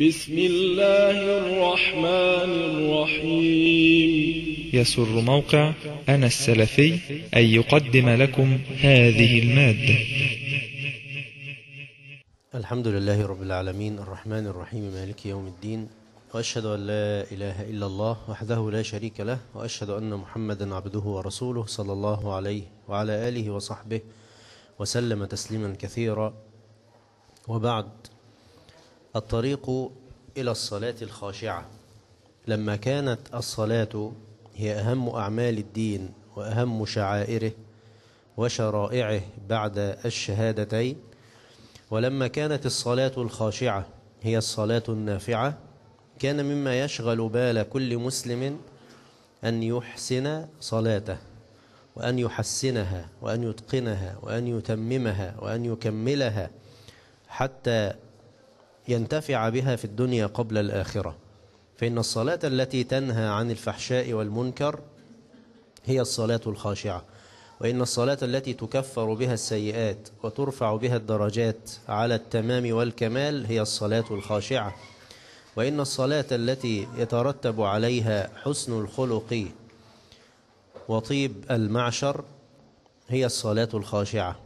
بسم الله الرحمن الرحيم. يسر موقع أنا السلفي أن يقدم لكم هذه المادة. الحمد لله رب العالمين. الرحمن الرحيم. مالك يوم الدين. وأشهد أن لا إله إلا الله وحده لا شريك له. وأشهد أن محمدا عبده ورسوله صلى الله عليه وعلى آله وصحبه وسلم تسليما كثيرا. وبعد. الطريق إلى الصلاة الخاشعة. لما كانت الصلاة هي أهم أعمال الدين وأهم شعائره وشرائعه بعد الشهادتين ولما كانت الصلاة الخاشعة هي الصلاة النافعة كان مما يشغل بال كل مسلم أن يحسن صلاته وأن يحسنها وأن يتقنها وأن يتممها وأن يكملها حتى ينتفع بها في الدنيا قبل الآخرة. فإن الصلاة التي تنهى عن الفحشاء والمنكر هي الصلاة الخاشعة. وإن الصلاة التي تكفر بها السيئات وترفع بها الدرجات على التمام والكمال هي الصلاة الخاشعة. وإن الصلاة التي يترتب عليها حسن الخلق وطيب المعشر هي الصلاة الخاشعة.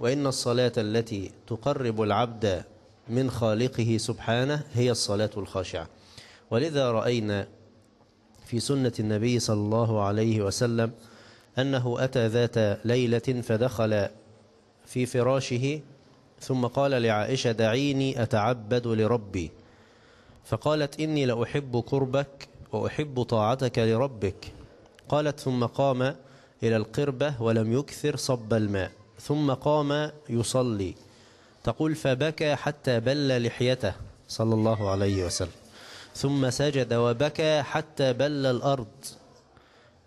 وإن الصلاة التي تقرب العبد من خالقه سبحانه هي الصلاة الخاشعة. ولذا رأينا في سنة النبي صلى الله عليه وسلم أنه أتى ذات ليلة فدخل في فراشه ثم قال لعائشة دعيني أتعبد لربي. فقالت إني لأحب قربك وأحب طاعتك لربك. قالت ثم قام إلى القربة ولم يكثر صب الماء. ثم قام يصلي. تقول فبكى حتى بل لحيته صلى الله عليه وسلم. ثم سجد وبكى حتى بل الأرض.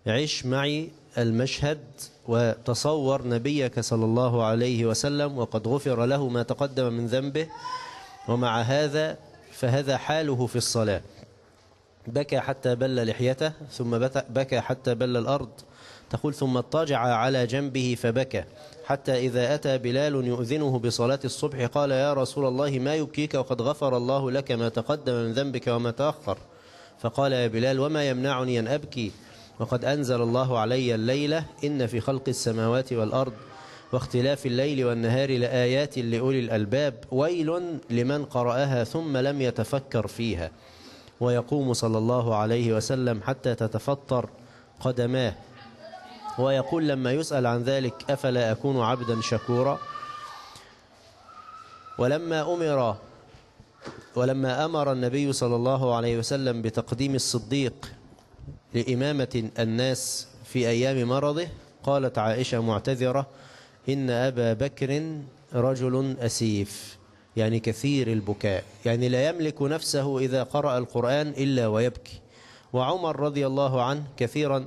عش معي المشهد وتصور نبيك صلى الله عليه وسلم وقد غفر له ما تقدم من ذنبه. ومع هذا فهذا حاله في الصلاة. بكى حتى بل لحيته ثم بكى حتى بل الأرض. تقول ثم اضطجع على جنبه فبكى. حتى إذا أتى بلال يؤذنه بصلاة الصبح قال يا رسول الله ما يبكيك وقد غفر الله لك ما تقدم من ذنبك وما تأخر. فقال يا بلال وما يمنعني أن أبكي؟ وقد أنزل الله علي الليلة إن في خلق السماوات والأرض واختلاف الليل والنهار لآيات لأولي الألباب ويل لمن قرأها ثم لم يتفكر فيها. ويقوم صلى الله عليه وسلم حتى تتفطر قدماه. ويقول لما يسأل عن ذلك أفلا أكون عبدا شكورا؟ ولما أمر ولما أمر النبي صلى الله عليه وسلم بتقديم الصديق لإمامة الناس في أيام مرضه قالت عائشة معتذرة إن أبا بكر رجل أسيف يعني كثير البكاء يعني لا يملك نفسه إذا قرأ القرآن إلا ويبكي. وعمر رضي الله عنه كثيرا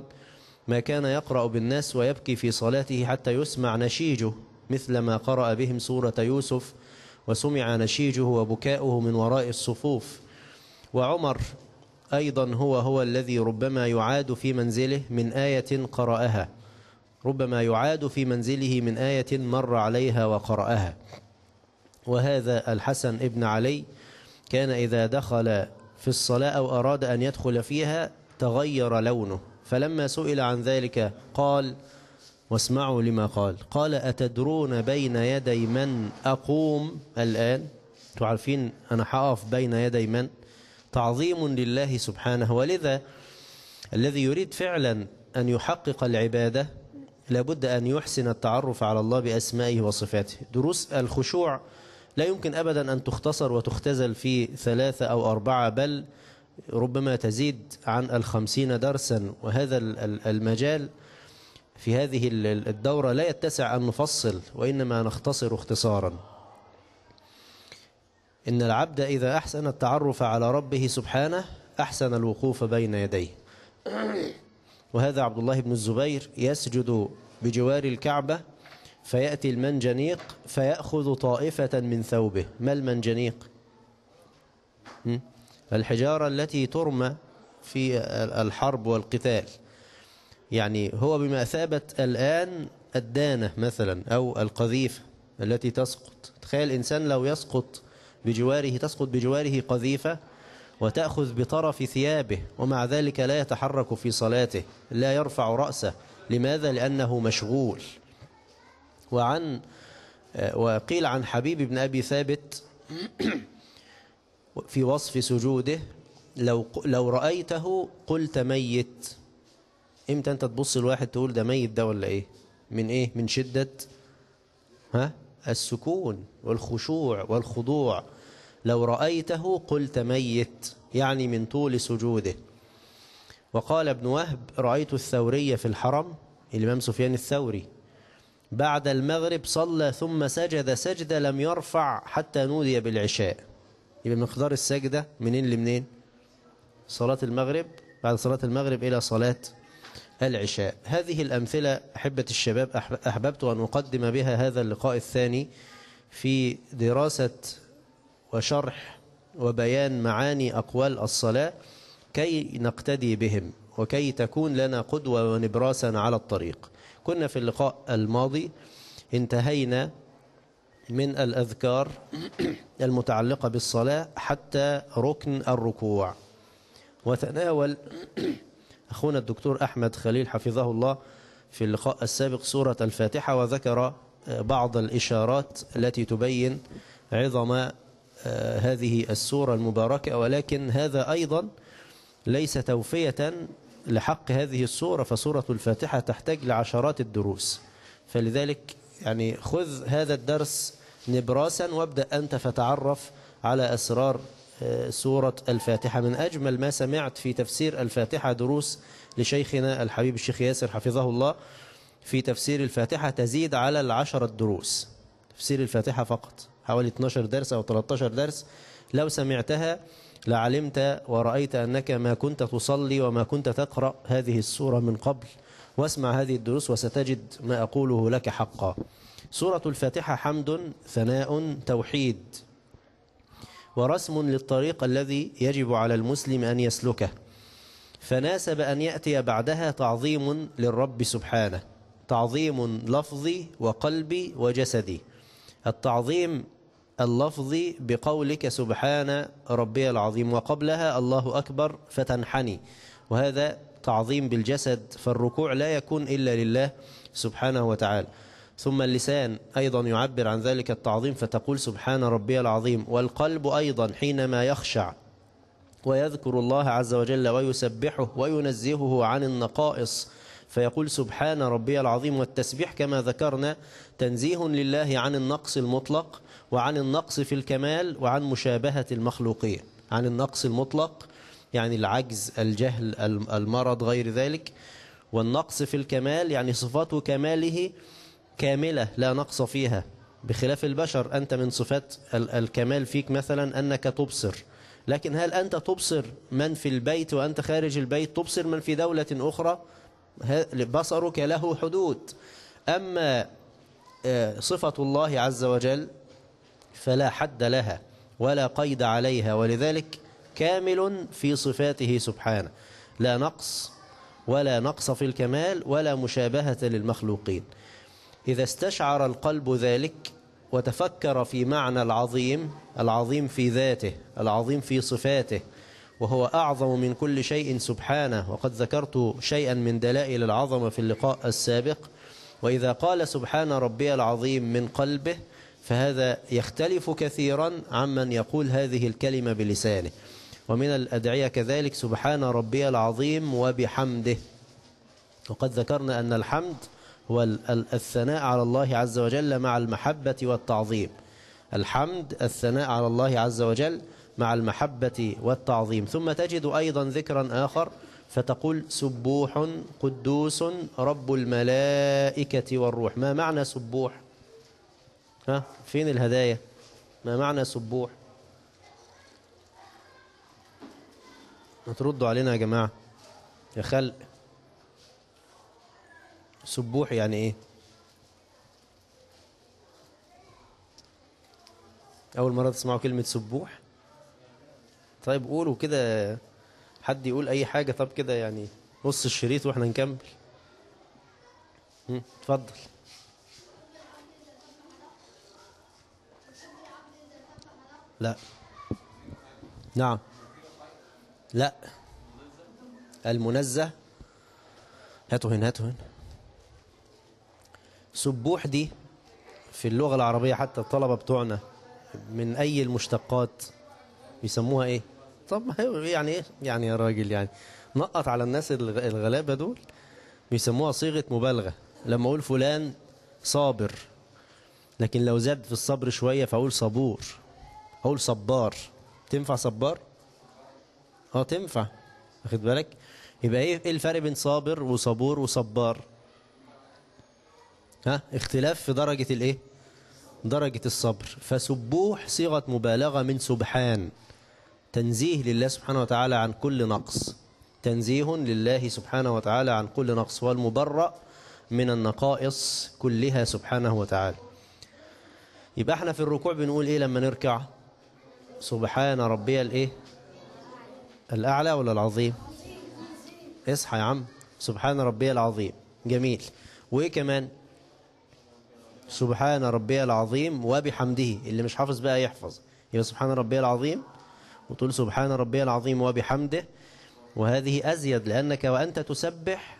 ما كان يقرأ بالناس ويبكي في صلاته حتى يسمع نشيجه مثل ما قرأ بهم سورة يوسف وسمع نشيجه وبكاؤه من وراء الصفوف. وعمر أيضا هو هو الذي ربما يعاد في منزله من آية قرأها. ربما يعاد في منزله من آية مر عليها وقرأها. وهذا الحسن ابن علي كان إذا دخل في الصلاة أو أراد أن يدخل فيها تغير لونه. فلما سئل عن ذلك قال واسمعوا لما قال. قال أتدرون بين يدي من أقوم؟ الآن تعرفين أنا حقف بين يدي من؟ تعظيم لله سبحانه. ولذا الذي يريد فعلا أن يحقق العبادة لابد أن يحسن التعرف على الله بأسمائه وصفاته. دروس الخشوع لا يمكن أبدا أن تختصر وتختزل في ثلاثة أو أربعة بل ربما تزيد عن الخمسين درسا. وهذا المجال في هذه الدورة لا يتسع أن نفصل وإنما نختصر اختصارا. إن العبد إذا أحسن التعرف على ربه سبحانه أحسن الوقوف بين يديه. وهذا عبد الله بن الزبير يسجد بجوار الكعبة فيأتي المنجنيق فيأخذ طائفة من ثوبه. ما المنجنيق؟ الحجارة التي ترمى في الحرب والقتال. يعني هو بمثابة الآن الدانة مثلا أو القذيفة التي تسقط. تخيل إنسان لو يسقط بجواره تسقط بجواره قذيفة وتأخذ بطرف ثيابه ومع ذلك لا يتحرك في صلاته لا يرفع رأسه. لماذا؟ لأنه مشغول. وعن وقيل عن حبيب بن أبي ثابت في وصف سجوده لو لو رأيته قلت ميت. إمتى أنت تبص الواحد تقول ده ميت ده ولا إيه؟ من إيه؟ من شدة ها؟ السكون والخشوع والخضوع. لو رأيته قلت ميت يعني من طول سجوده. وقال ابن وهب رأيت الثوري في الحرم الإمام سفيان الثوري. بعد المغرب صلى ثم سجد سجدة لم يرفع حتى نودي بالعشاء. يبقى مقدار السجدة منين لمنين؟ صلاة المغرب بعد صلاة المغرب إلى صلاة العشاء. هذه الأمثلة أحبة الشباب أحببت أن أقدم بها هذا اللقاء الثاني في دراسة وشرح وبيان معاني أقوال الصلاة كي نقتدي بهم وكي تكون لنا قدوة ونبراسا على الطريق. كنا في اللقاء الماضي انتهينا من الأذكار المتعلقة بالصلاة حتى ركن الركوع. وتناول أخونا الدكتور أحمد خليل حفظه الله في اللقاء السابق سورة الفاتحة وذكر بعض الإشارات التي تبين عظم هذه السورة المباركة. ولكن هذا أيضا ليس توفية لحق هذه السورة فسورة الفاتحة تحتاج لعشرات الدروس. فلذلك يعني خذ هذا الدرس نبراسا وابدأ أنت فتعرف على أسرار سورة الفاتحة. من أجمل ما سمعت في تفسير الفاتحة دروس لشيخنا الحبيب الشيخ ياسر حفظه الله في تفسير الفاتحة تزيد على العشرة دروس تفسير الفاتحة فقط. حوالي 12 درس أو 13 درس. لو سمعتها لعلمت ورأيت أنك ما كنت تصلي وما كنت تقرأ هذه السورة من قبل. واسمع هذه الدروس وستجد ما أقوله لك حقا. سورة الفاتحة حمد ثناء توحيد. ورسم للطريق الذي يجب على المسلم أن يسلكه. فناسب أن يأتي بعدها تعظيم للرب سبحانه. تعظيم لفظي وقلبي وجسدي. التعظيم اللفظي بقولك سبحان ربي العظيم. وقبلها الله أكبر فتنحني. وهذا تعظيم بالجسد فالركوع لا يكون إلا لله سبحانه وتعالى. ثم اللسان أيضا يعبر عن ذلك التعظيم فتقول سبحان ربي العظيم. والقلب أيضا حينما يخشع ويذكر الله عز وجل ويسبحه وينزهه عن النقائص فيقول سبحان ربي العظيم. والتسبيح كما ذكرنا تنزيه لله عن النقص المطلق وعن النقص في الكمال وعن مشابهة المخلوقين. عن النقص المطلق يعني العجز الجهل المرض غير ذلك. والنقص في الكمال يعني صفات كماله كاملة لا نقص فيها. بخلاف البشر أنت من صفات الكمال فيك مثلا أنك تبصر. لكن هل أنت تبصر من في البيت وأنت خارج البيت؟ تبصر من في دولة أخرى؟ بصرك له حدود. أما صفة الله عز وجل فلا حد لها ولا قيد عليها. ولذلك كامل في صفاته سبحانه. لا نقص ولا نقص في الكمال ولا مشابهة للمخلوقين. إذا استشعر القلب ذلك وتفكر في معنى العظيم العظيم في ذاته العظيم في صفاته وهو أعظم من كل شيء سبحانه وقد ذكرت شيئا من دلائل العظمة في اللقاء السابق وإذا قال سبحان ربي العظيم من قلبه فهذا يختلف كثيرا عمن يقول هذه الكلمة بلسانه. ومن الأدعية كذلك سبحان ربي العظيم وبحمده. وقد ذكرنا أن الحمد هو الثناء على الله عز وجل مع المحبة والتعظيم. الحمد الثناء على الله عز وجل مع المحبة والتعظيم. ثم تجد أيضا ذكرا آخر فتقول سبوح قدوس رب الملائكة والروح. ما معنى سبوح؟ ها؟ فين الهدايا؟ ما معنى سبوح؟ ما تردوا علينا يا جماعة. يا خلق سبوح يعني إيه؟ أول مرة تسمعوا كلمة سبوح؟ طيب قولوا كده. حد يقول أي حاجة؟ طب كده يعني نص الشريط وإحنا نكمل. اتفضل. لا. نعم. لا. المنزه. هاتوا هنا هاتوا هنا سبوح دي في اللغة العربية حتى الطلبة بتوعنا من أي المشتقات يسموها إيه؟ طب يعني إيه؟ يعني يا راجل يعني. نقط على الناس الغ- الغلابة دول بيسموها صيغة مبالغة. لما أقول فلان صابر لكن لو زاد في الصبر شوية فأقول صبور. أقول صبار. تنفع صبار؟ آه تنفع واخد بالك؟ يبقى إيه إيه الفرق بين صابر وصبور وصبار؟ ها اختلاف في درجة الايه؟ درجة الصبر. فسبوح صيغة مبالغة من سبحان تنزيه لله سبحانه وتعالى عن كل نقص. تنزيه لله سبحانه وتعالى عن كل نقص. والمبرأ من النقائص كلها سبحانه وتعالى. يبقى إحنا في الركوع بنقول إيه لما نركع؟ سبحان ربي الايه؟ الأعلى ولا العظيم؟ اصحى يا عم. سبحان ربي العظيم. جميل. وإيه كمان؟ سبحان ربي العظيم وبحمده. اللي مش حافظ بقى يحفظ. يبقى سبحان ربي العظيم. وتقول سبحان ربي العظيم وبحمده. وهذه أزيد لأنك وأنت تسبح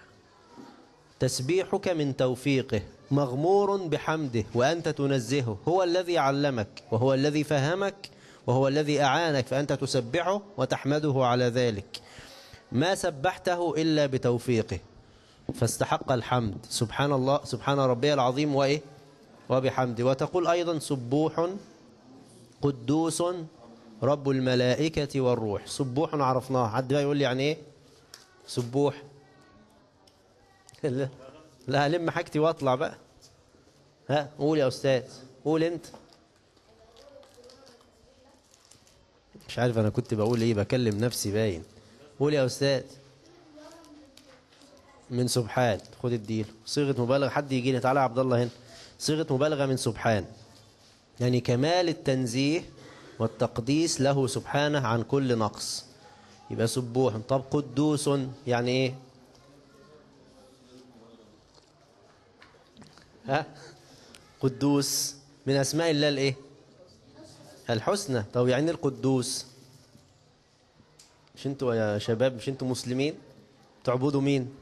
تسبيحك من توفيقه. مغمور بحمده. وأنت تنزهه. هو الذي علمك. وهو الذي فهمك. وهو الذي أعانك فأنت تسبحه وتحمده على ذلك. ما سبحته إلا بتوفيقه. فاستحق الحمد. سبحان الله سبحان ربي العظيم وإيه؟ وبحمده. وتقول أيضا سبوح قدوس رب الملائكة والروح. سبوح عرفناه. حد بقى يقول لي يعني إيه؟ سبوح. لا هلم حاجتي واطلع بقى. ها قول يا أستاذ. قول أنت. مش عارف أنا كنت بقول إيه بكلم نفسي باين. قول يا أستاذ. من سبحان. خد الديل. صيغة مبالغة. حد يجي لي؟ تعالى يا عبد الله هنا. صيغة مبالغة من سبحان. يعني كمال التنزيه والتقديس له سبحانه عن كل نقص. يبقى سبوح. طب قدوس. يعني إيه؟ ها؟ قدوس. من أسماء الله الإيه؟ الحسنى. طب يعني القدوس. مش أنتوا يا شباب مش أنتوا مسلمين؟ تعبدوا مين؟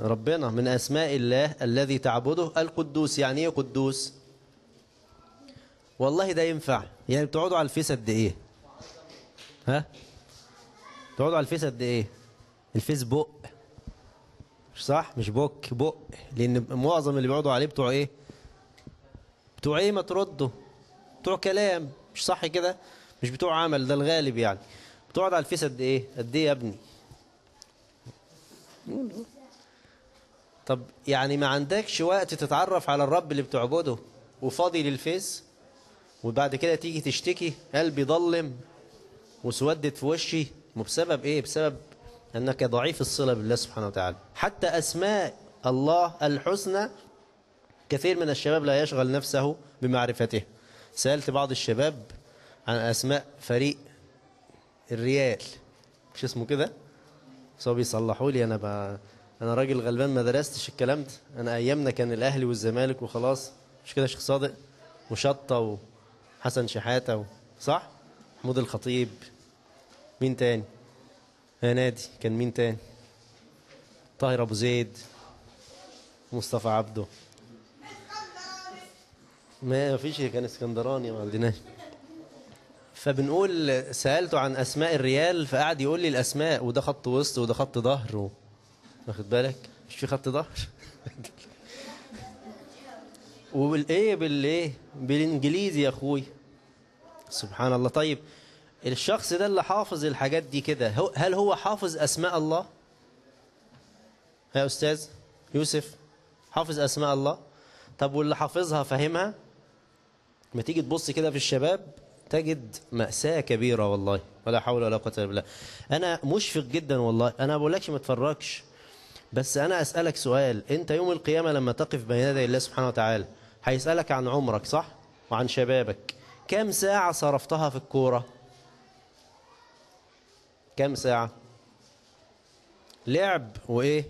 ربنا. من أسماء الله الذي تعبده القدوس. يعني إيه قدوس؟ والله ده ينفع. يعني بتقعدوا على الفيس قد إيه؟ ها؟ تقعدوا على الفيس قد إيه؟ الفيسبوك. مش صح؟ مش بوك بوك لأن معظم اللي بيقعدوا عليه بتوع إيه؟ بتوع إيه ما تردوا؟ بتوع كلام. مش صح كده مش بتوع عمل ده الغالب يعني. بتقعد على الفيس قد إيه؟ قد إيه يا ابني؟ طب يعني ما عندكش وقت تتعرف على الرب اللي بتعبده وفاضي للفيس وبعد كده تيجي تشتكي قلبي ضلم وسودت في وشي؟ وبسبب إيه؟ بسبب إنك ضعيف الصلة بالله سبحانه وتعالى. حتى أسماء الله الحسنى كثير من الشباب لا يشغل نفسه بمعرفته. سألت بعض الشباب عن أسماء فريق الريال. مش اسمه كده؟ بس هو بيصلحوا لي. أنا ب... أنا راجل غلبان ما درستش الكلام ده. أنا أيامنا كان الأهلي والزمالك وخلاص. مش كده يا شيخ صادق؟ وشطة وحسن شحاتة و... صح؟ محمود الخطيب. مين تاني؟ يا نادي. كان مين تاني؟ طاهر أبو زيد مصطفى عبده. ما فيش كان اسكندراني ما عندناش. فبنقول سألته عن أسماء الريال فقعد يقول لي الأسماء وده خط وسط وده خط ظهر. واخد بالك؟ مش في خط ظهر؟ وبالايه بالإيه؟ بالإنجليزي يا أخوي. سبحان الله. طيب الشخص ده اللي حافظ الحاجات دي كده هل هو حافظ أسماء الله؟ يا أستاذ يوسف حافظ أسماء الله؟ طب واللي حافظها فاهمها؟ ما تيجي تبص كده في الشباب تجد مأساة كبيرة والله ولا حول ولا قوة إلا بالله. أنا مشفق جدا والله. أنا ما بقولكش ما تفرجش. بس أنا أسألك سؤال. أنت يوم القيامة لما تقف بين يدي الله سبحانه وتعالى هيسألك عن عمرك صح؟ وعن شبابك. كم ساعة صرفتها في الكورة؟ كم ساعة؟ لعب وإيه؟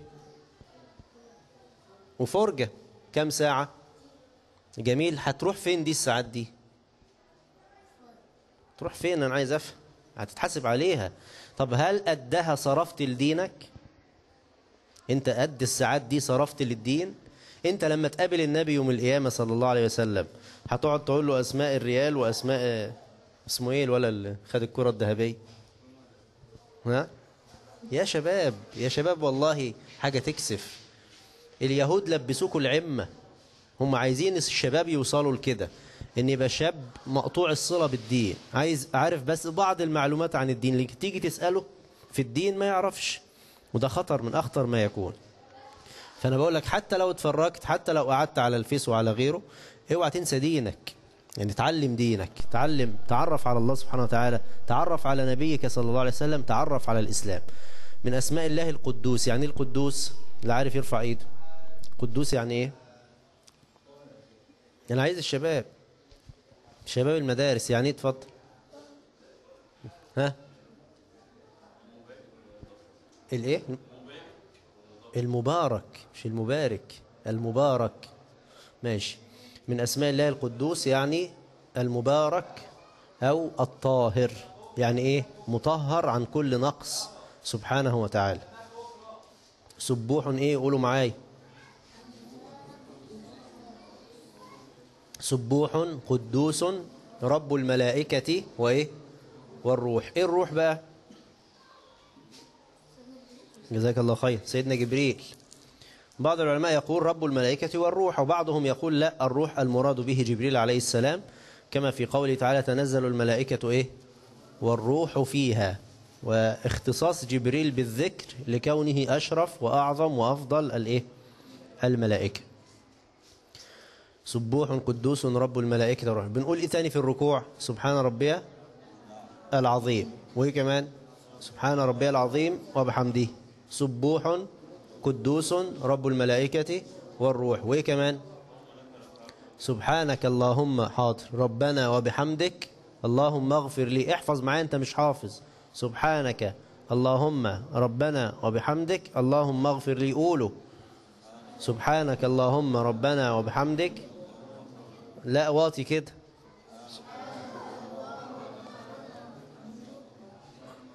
وفرجة. كم ساعة؟ جميل. هتروح فين دي الساعات دي؟ تروح فين؟ أنا عايز أفهم. هتتحاسب عليها. طب هل قدها صرفت لدينك؟ أنت قد الساعات دي صرفت للدين؟ أنت لما تقابل النبي يوم القيامة صلى الله عليه وسلم هتقعد تقول له أسماء الريال وأسماء اسمه إيه الولد اللي خد الكرة الذهبية؟ ها؟ يا شباب يا شباب والله حاجة تكسف. اليهود لبسوكوا العمة. هم عايزين الشباب يوصلوا لكده إن يبقى شاب مقطوع الصلة بالدين عايز عارف بس بعض المعلومات عن الدين اللي تيجي تسأله في الدين ما يعرفش وده خطر من أخطر ما يكون. فأنا بقول لك حتى لو اتفرجت حتى لو قعدت على الفيس وعلى غيره اوعى تنسى دينك. يعني تعلم دينك تعلم تعرف على الله سبحانه وتعالى تعرف على نبيك صلى الله عليه وسلم تعرف على الإسلام. من أسماء الله القدوس يعني إيه القدوس؟ اللي عارف يرفع إيده. قدوس يعني إيه؟ أنا عايز الشباب. شباب المدارس يعني إيه اتفضل. ها؟ الإيه؟ المبارك مش المبارك المبارك. ماشي. من أسماء الله القدوس يعني المبارك أو الطاهر. يعني إيه؟ مطهر عن كل نقص سبحانه وتعالى. سبوح إيه؟ قولوا معاي سبوح قدوس رب الملائكة وإيه؟ والروح. إيه الروح بقى؟ جزاك الله خير. سيدنا جبريل. بعض العلماء يقول رب الملائكة والروح وبعضهم يقول لا الروح المراد به جبريل عليه السلام. كما في قوله تعالى تنزل الملائكة إيه؟ والروح فيها. واختصاص جبريل بالذكر لكونه أشرف وأعظم وأفضل الإيه؟ الملائكة. سبوح قدوس رب الملائكة والروح. بنقول إيه تاني في الركوع؟ سبحان ربي العظيم. وإيه كمان؟ سبحان ربي العظيم وبحمده. سبوح قدوس رب الملائكة والروح. وإيه كمان؟ سبحانك اللهم حاضر. ربنا وبحمدك اللهم اغفر لي. احفظ معايا أنت مش حافظ. سبحانك اللهم ربنا وبحمدك اللهم اغفر لي. قولوا سبحانك اللهم ربنا وبحمدك لا واطي كده.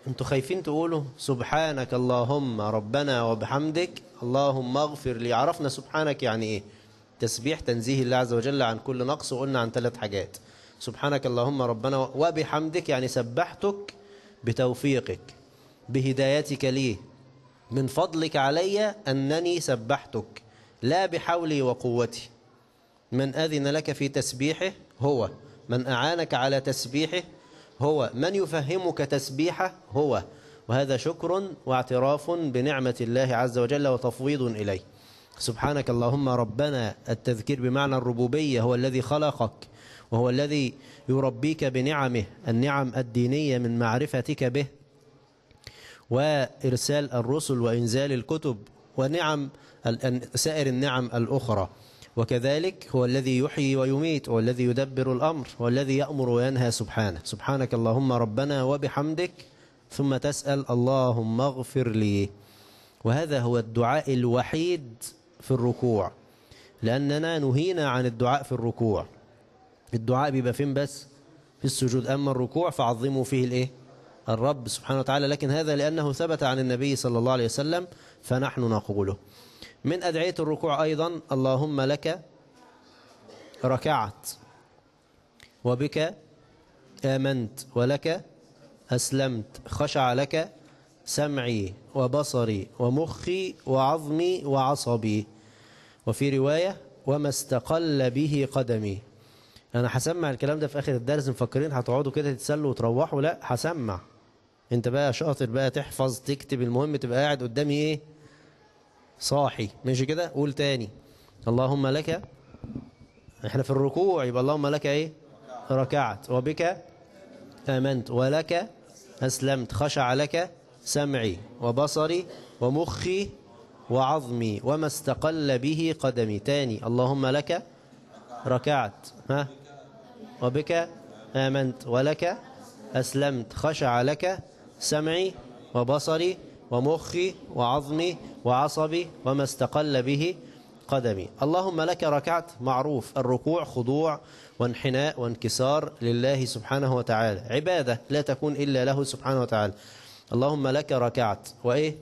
أنتوا خايفين تقولوا سبحانك اللهم ربنا وبحمدك اللهم اغفر لي. عرفنا سبحانك يعني إيه؟ تسبيح تنزيه الله عز وجل عن كل نقص وقلنا عن ثلاث حاجات. سبحانك اللهم ربنا وبحمدك يعني سبحتك بتوفيقك بهدايتك لي. من فضلك علي أنني سبحتك لا بحولي وقوتي. من أذن لك في تسبيحه هو. من أعانك على تسبيحه هو. من يفهمك تسبيحه هو. وهذا شكر واعتراف بنعمة الله عز وجل وتفويض إليه. سبحانك اللهم ربنا التذكير بمعنى الربوبية هو الذي خلقك وهو الذي يربيك بنعمه النعم الدينية من معرفتك به وإرسال الرسل وإنزال الكتب ونعم سائر النعم الأخرى. وكذلك هو الذي يحيي ويميت هو الذي يدبر الأمر هو الذي يأمر وينهى سبحانه. سبحانك اللهم ربنا وبحمدك ثم تسأل اللهم اغفر لي. وهذا هو الدعاء الوحيد في الركوع. لأننا نهينا عن الدعاء في الركوع. الدعاء بيبقى فين بس؟ في السجود. أما الركوع فعظموا فيه الإيه؟ الرب سبحانه وتعالى. لكن هذا لأنه ثبت عن النبي صلى الله عليه وسلم فنحن نقوله. من أدعية الركوع أيضا اللهم لك ركعت. وبك آمنت ولك أسلمت. خشع لك سمعي وبصري ومخي وعظمي وعصبي. وفي رواية وما استقل به قدمي. أنا هسمع الكلام ده في آخر الدرس مفكرين هتقعدوا كده تتسلوا وتروحوا؟ لا هسمع. أنت بقى شاطر بقى تحفظ تكتب المهم تبقى قاعد قدامي إيه؟ صاحي. ماشي كده؟ قول تاني. اللهم لك إحنا في الركوع يبقى اللهم لك إيه؟ ركعت. وبك آمنت. ولك أسلمت. خشع لك سمعي وبصري ومخي وعظمي وما استقل به قدمي. تاني. اللهم لك ركعت. ها؟ وبك آمنت. ولك أسلمت. خشع لك سمعي وبصري ومخي وعظمي وعصبي وما استقل به قدمي. اللهم لك ركعت معروف. الركوع خضوع وانحناء وانكسار لله سبحانه وتعالى. عبادة لا تكون إلا له سبحانه وتعالى. اللهم لك ركعت. وإيه؟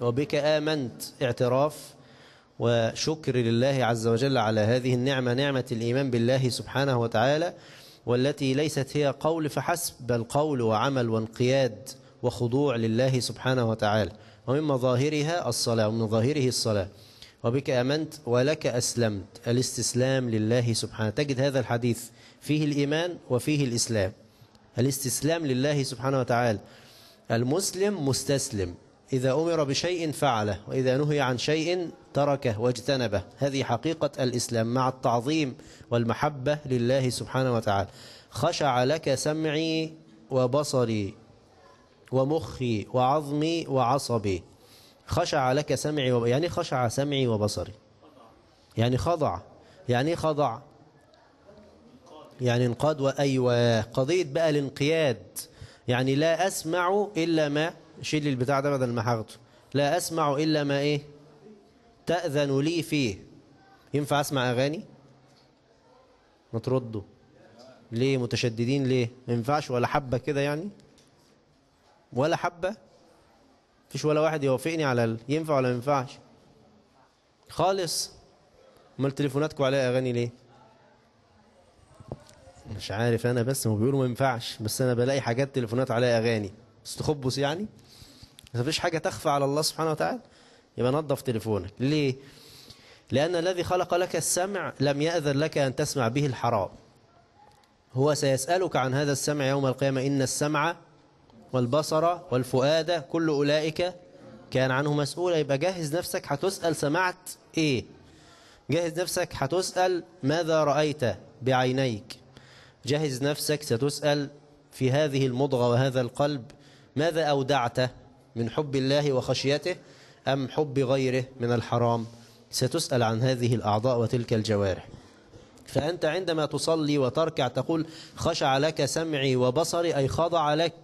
وبك آمنت. اعتراف وشكر لله عز وجل على هذه النعمة نعمة الإيمان بالله سبحانه وتعالى والتي ليست هي قول فحسب بل قول وعمل وانقياد. وخضوع لله سبحانه وتعالى. ومن مظاهرها الصلاة ومن ظاهره الصلاة. وبك أمنت ولك أسلمت. الاستسلام لله سبحانه. تجد هذا الحديث فيه الإيمان وفيه الإسلام. الاستسلام لله سبحانه وتعالى. المسلم مستسلم. إذا أمر بشيء فعله وإذا نهي عن شيء تركه واجتنبه. هذه حقيقة الإسلام مع التعظيم والمحبة لله سبحانه وتعالى. خشع لك سمعي وبصري. ومخي وعظمي وعصبي. خشع لك سمعي وب... يعني خشع سمعي وبصري؟ يعني خضع. يعني خضع؟ يعني انقاد وأيوة قضية بقى الانقياد. يعني لا أسمع إلا ما شيل البتاع ده بدل ما هاخده. لا أسمع إلا ما إيه؟ تأذن لي فيه. ينفع أسمع أغاني؟ ما تردوا. ليه؟ متشددين ليه؟ ما ينفعش؟ ولا حبة كده يعني؟ ولا حبة. فيش ولا واحد يوافقني على ال... ينفع ولا ما ينفعش. خالص. أمال تليفوناتكم عليها أغاني ليه؟ مش عارف أنا بس ما بيقولوا ما ينفعش بس أنا بلاقي حاجات تليفونات عليها أغاني. استخبص يعني. ما فيش حاجة تخفى على الله سبحانه وتعالى يبقى نظف تليفونك. ليه؟ لأن الذي خلق لك السمع لم يأذن لك أن تسمع به الحرام. هو سيسألك عن هذا السمع يوم القيامة إن السمع والبصر والفؤاد كل أولئك كان عنه مسؤولا يبقى جهز نفسك هتسأل سمعت إيه؟ جهز نفسك هتسأل ماذا رأيت بعينيك. جهز نفسك ستسأل في هذه المضغة وهذا القلب ماذا أودعت من حب الله وخشيته أم حب غيره من الحرام؟ ستسأل عن هذه الأعضاء وتلك الجوارح. فأنت عندما تصلي وتركع تقول خشع لك سمعي وبصري أي خضع لك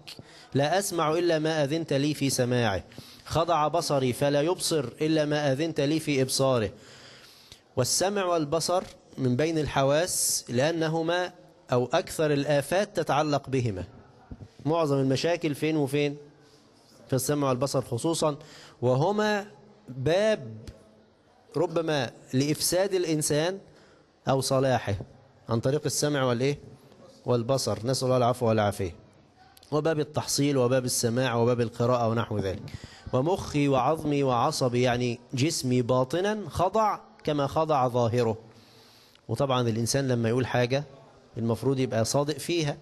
لا أسمع إلا ما أذنت لي في سماعه. خضع بصري فلا يبصر إلا ما أذنت لي في إبصاره. والسمع والبصر من بين الحواس لأنهما أو أكثر الآفات تتعلق بهما. معظم المشاكل فين وفين؟ في السمع والبصر خصوصا. وهما باب ربما لإفساد الإنسان أو صلاحه عن طريق السمع والإيه؟ والبصر. نسأل الله العفو والعافية. وباب التحصيل وباب السماع وباب القراءة ونحو ذلك. ومخي وعظمي وعصبي يعني جسمي باطنا خضع كما خضع ظاهره. وطبعا الإنسان لما يقول حاجة المفروض يبقى صادق فيها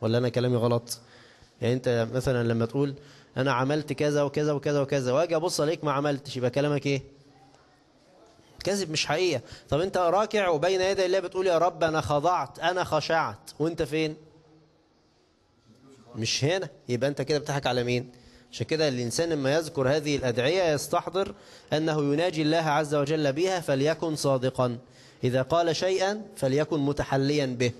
ولا أنا كلامي غلط؟ يعني أنت مثلا لما تقول أنا عملت كذا وكذا وكذا وكذا وأجي أبص عليك ما عملتش يبقى كلامك إيه؟ كذب مش حقيقة. طب أنت راكع وبين يدي الله بتقول يا رب أنا خضعت أنا خشعت. وأنت فين؟ مش هنا. يبقى أنت كده بتضحك على مين؟ عشان كده الإنسان لما يذكر هذه الأدعية يستحضر أنه يناجي الله عز وجل بها فليكن صادقا. إذا قال شيئا فليكن متحليا به.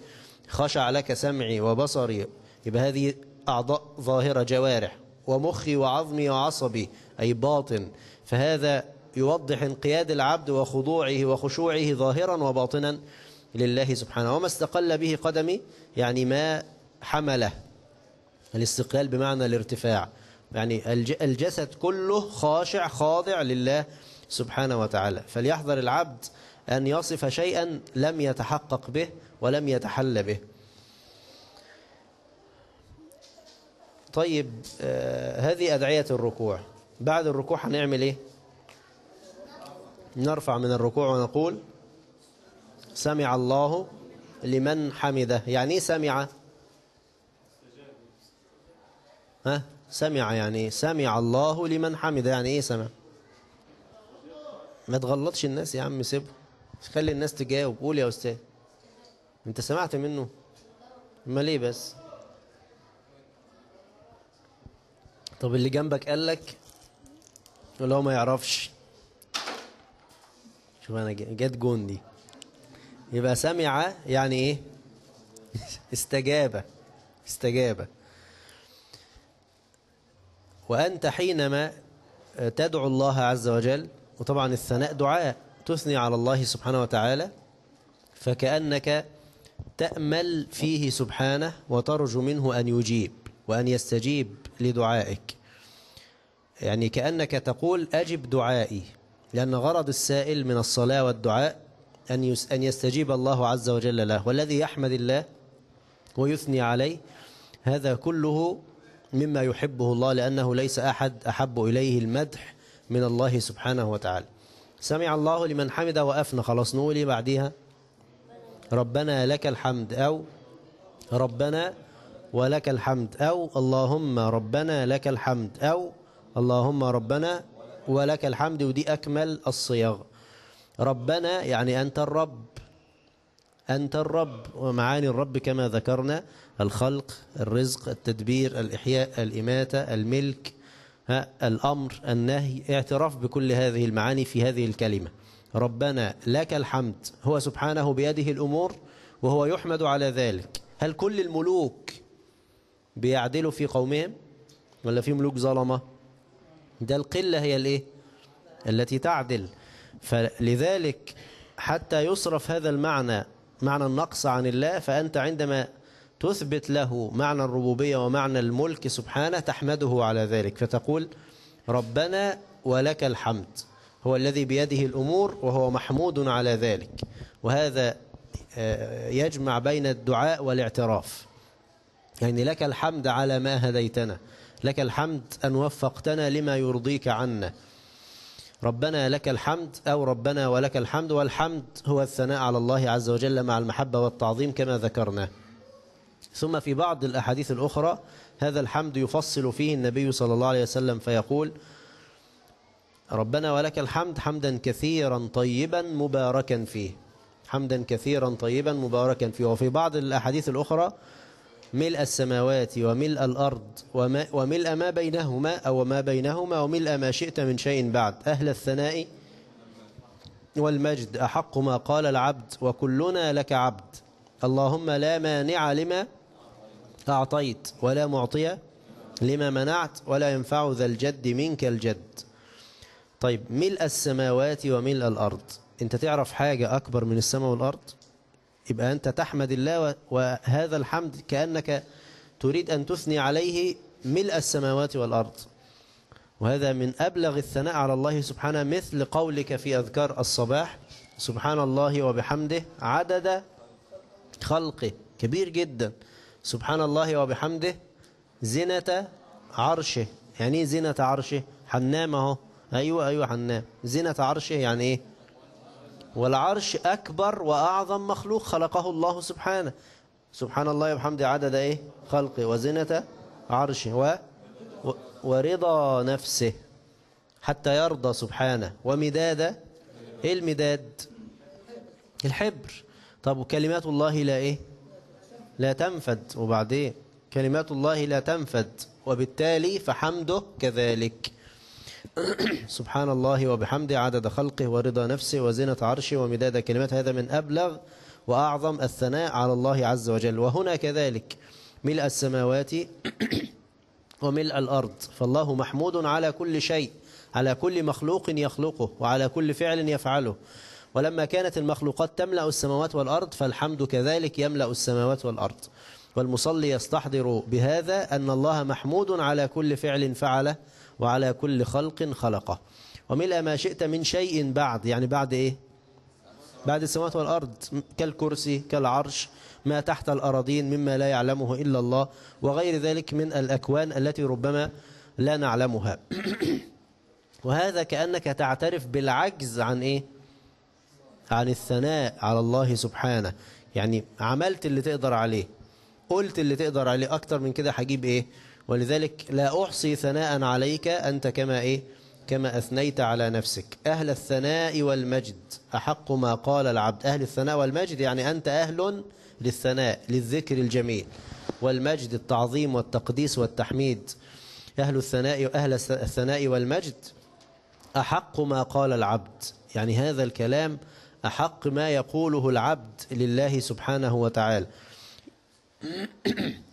خشع لك سمعي وبصري. يبقى هذه أعضاء ظاهرة جوارح. ومخي وعظمي وعصبي أي باطن. فهذا يوضح انقياد العبد وخضوعه وخشوعه ظاهرا وباطنا لله سبحانه. وما استقل به قدمي يعني ما حمله. الاستقلال بمعنى الارتفاع. يعني الجسد كله خاشع خاضع لله سبحانه وتعالى. فليحذر العبد أن يصف شيئا لم يتحقق به ولم يتحل به. طيب آه هذه أدعية الركوع. بعد الركوع هنعمل إيه؟ نرفع من الركوع ونقول سمع الله لمن حمده. يعني إيه سمع؟ ها؟ سمع يعني سمع الله لمن حمده. يعني إيه سمع؟ ما تغلطش الناس يا عم سيبه. خلي الناس تجاوب. قول يا أستاذ. أنت سمعت منه؟ ما ليه بس؟ طب اللي جنبك قال لك؟ ولا هو ما يعرفش. شوف أنا جت جون دي يبقى سمع يعني إيه؟ استجاب استجاب وأنت حينما تدعو الله عز وجل وطبعا الثناء دعاء تثني على الله سبحانه وتعالى فكأنك تأمل فيه سبحانه وترجو منه أن يجيب وأن يستجيب لدعائك. يعني كأنك تقول أجب دعائي. لأن غرض السائل من الصلاة والدعاء أن أن يستجيب الله عز وجل له والذي يحمد الله ويثني عليه هذا كله مما يحبه الله لأنه ليس أحد أحب إليه المدح من الله سبحانه وتعالى. سمع الله لمن حمده وأفنى. خلاص نقول بعديها؟ ربنا لك الحمد أو ربنا ولك الحمد أو اللهم ربنا لك الحمد أو اللهم ربنا ولك الحمد ودي أكمل الصيغ ربنا يعني أنت الرب. أنت الرب. ومعاني الرب كما ذكرنا الخلق الرزق التدبير الإحياء الإماتة الملك الأمر النهي. اعتراف بكل هذه المعاني في هذه الكلمة. ربنا لك الحمد. هو سبحانه بيده الأمور وهو يحمد على ذلك. هل كل الملوك بيعدلوا في قومهم؟ ولا في ملوك ظلمة؟ ده القلة هي الإيه؟ التي تعدل. فلذلك حتى يصرف هذا المعنى معنى النقص عن الله فأنت عندما تثبت له معنى الربوبية ومعنى الملك سبحانه تحمده على ذلك. فتقول ربنا ولك الحمد هو الذي بيده الأمور وهو محمود على ذلك. وهذا يجمع بين الدعاء والاعتراف. يعني لك الحمد على ما هديتنا. لك الحمد أن وفقتنا لما يرضيك عنا ربنا لك الحمد أو ربنا ولك الحمد والحمد هو الثناء على الله عز وجل مع المحبة والتعظيم كما ذكرنا. ثم في بعض الأحاديث الأخرى هذا الحمد يفصل فيه النبي صلى الله عليه وسلم فيقول ربنا ولك الحمد حمدا كثيرا طيبا مباركا فيه. حمدا كثيرا طيبا مباركا فيه. وفي بعض الأحاديث الأخرى ملء السماوات وملء الأرض وما وملء ما بينهما أو ما بينهما وملء ما شئت من شيء بعد. أهل الثناء والمجد أحق ما قال العبد وكلنا لك عبد. اللهم لا مانع لما أعطيت ولا معطي لما منعت ولا ينفع ذا الجد منك الجد. طيب ملء السماوات وملء الأرض. أنت تعرف حاجة أكبر من السماء والأرض؟ يبقى أنت تحمد الله وهذا الحمد كأنك تريد أن تثني عليه ملء السماوات والأرض. وهذا من أبلغ الثناء على الله سبحانه مثل قولك في أذكار الصباح سبحان الله وبحمده عدد خلقه كبير جدا. سبحان الله وبحمده زنة عرشه. يعني إيه زنة عرشه؟ حنام أهو. أيوه أيوه حنام. زنة عرشه يعني إيه؟ والعرش أكبر وأعظم مخلوق خلقه الله سبحانه. سبحان الله وبحمده عدد إيه؟ خلقه وزنة عرشه و ورضا نفسه حتى يرضى سبحانه. ومداد إيه المداد؟ الحبر. طب وكلمات الله لا إيه؟ لا تنفد. وبعدين كلمات الله لا تنفد. وبالتالي فحمده كذلك. سبحان الله وبحمده عدد خلقه ورضا نفسه وزنة عرشه ومداد كلمات. هذا من أبلغ وأعظم الثناء على الله عز وجل. وهنا كذلك ملء السماوات وملء الأرض. فالله محمود على كل شيء على كل مخلوق يخلقه وعلى كل فعل يفعله. ولما كانت المخلوقات تملأ السماوات والأرض فالحمد كذلك يملأ السماوات والأرض. والمصلي يستحضر بهذا أن الله محمود على كل فعل فعله. وعلى كل خلق خلقه. وملء ما شئت من شيء بعد يعني بعد إيه؟ بعد السماوات والأرض كالكرسي كالعرش ما تحت الأراضين مما لا يعلمه إلا الله وغير ذلك من الأكوان التي ربما لا نعلمها. وهذا كأنك تعترف بالعجز عن إيه؟ عن الثناء على الله سبحانه. يعني عملت اللي تقدر عليه قلت اللي تقدر عليه أكتر من كده هجيب إيه؟ ولذلك لا أحصي ثناء عليك أنت كما إيه؟ كما أثنيت على نفسك. أهل الثناء والمجد أحق ما قال العبد. أهل الثناء والمجد يعني أنت أهل للثناء للذكر الجميل. والمجد التعظيم والتقديس والتحميد. أهل الثناء أهل الثناء والمجد أحق ما قال العبد. يعني هذا الكلام أحق ما يقوله العبد لله سبحانه وتعالى.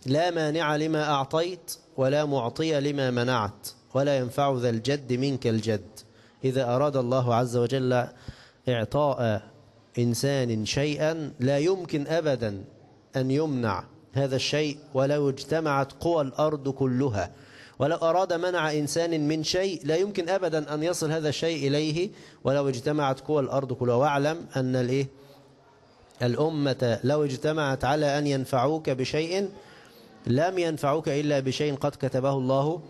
لا مانع لما أعطيت ولا معطي لما منعت ولا ينفع ذا الجد منك الجد. إذا أراد الله عز وجل إعطاء إنسان شيئا لا يمكن أبدا أن يمنع هذا الشيء ولو اجتمعت قوى الأرض كلها. ولو أراد منع إنسان من شيء لا يمكن أبدا أن يصل هذا الشيء إليه ولو اجتمعت قوى الأرض كلها. واعلم أن الإيه؟ الأمة لو اجتمعت على أن ينفعوك بشيء لم ينفعوك إلا بشيء قد كتبه الله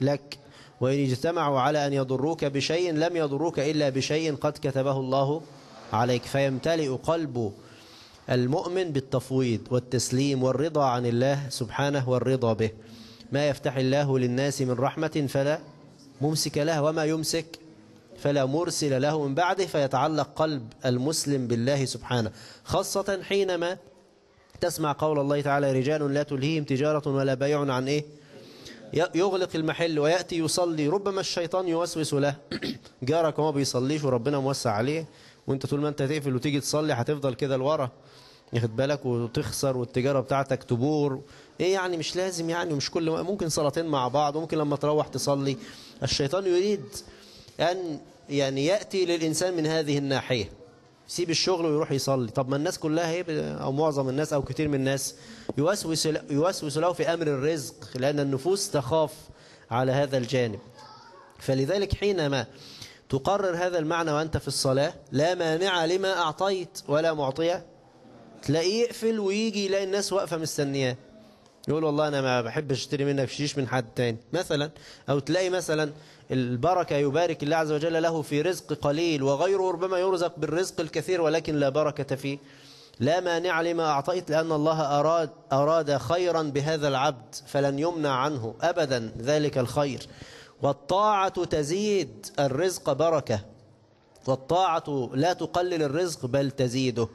لك. وإن اجتمعوا على أن يضروك بشيء لم يضروك إلا بشيء قد كتبه الله عليك. فيمتلئ قلب المؤمن بالتفويض والتسليم والرضا عن الله سبحانه والرضا به. ما يفتح الله للناس من رحمة فلا ممسك له وما يمسك فلا مرسل له من بعده فيتعلق قلب المسلم بالله سبحانه. خاصة حينما تسمع قول الله تعالى رجال لا تلهيهم تجارة ولا بيع عن إيه؟ يغلق المحل ويأتي يصلي. ربما الشيطان يوسوس له جارك وما بيصليش وربنا موسع عليه. وأنت طول ما أنت تقفل وتيجي تصلي هتفضل كده لورا. ياخد بالك؟ وتخسر والتجارة بتاعتك تبور. إيه يعني؟ مش لازم يعني مش كل ممكن صلاتين مع بعض وممكن لما تروح تصلي. الشيطان يريد أن يعني يأتي للإنسان من هذه الناحية. يسيب الشغل ويروح يصلي. طب ما الناس كلها هي أو معظم الناس أو كتير من الناس يوسوس يوسوس له في أمر الرزق لأن النفوس تخاف على هذا الجانب. فلذلك حينما تقرر هذا المعنى وأنت في الصلاة لا مانع لما أعطيت ولا معطية تلاقيه يقفل ويجي يلاقي الناس واقفة مستنياه. يقول والله أنا ما بحبش أشتري منك شيش من حد تاني. مثلا أو تلاقي مثلا البركة يبارك الله عز وجل له في رزق قليل وغيره ربما يرزق بالرزق الكثير ولكن لا بركة فيه. لا مانع لما أعطيت لأن الله أراد, أراد خيرا بهذا العبد فلن يمنع عنه أبدا ذلك الخير. والطاعة تزيد الرزق بركة. والطاعة لا تقلل الرزق بل تزيده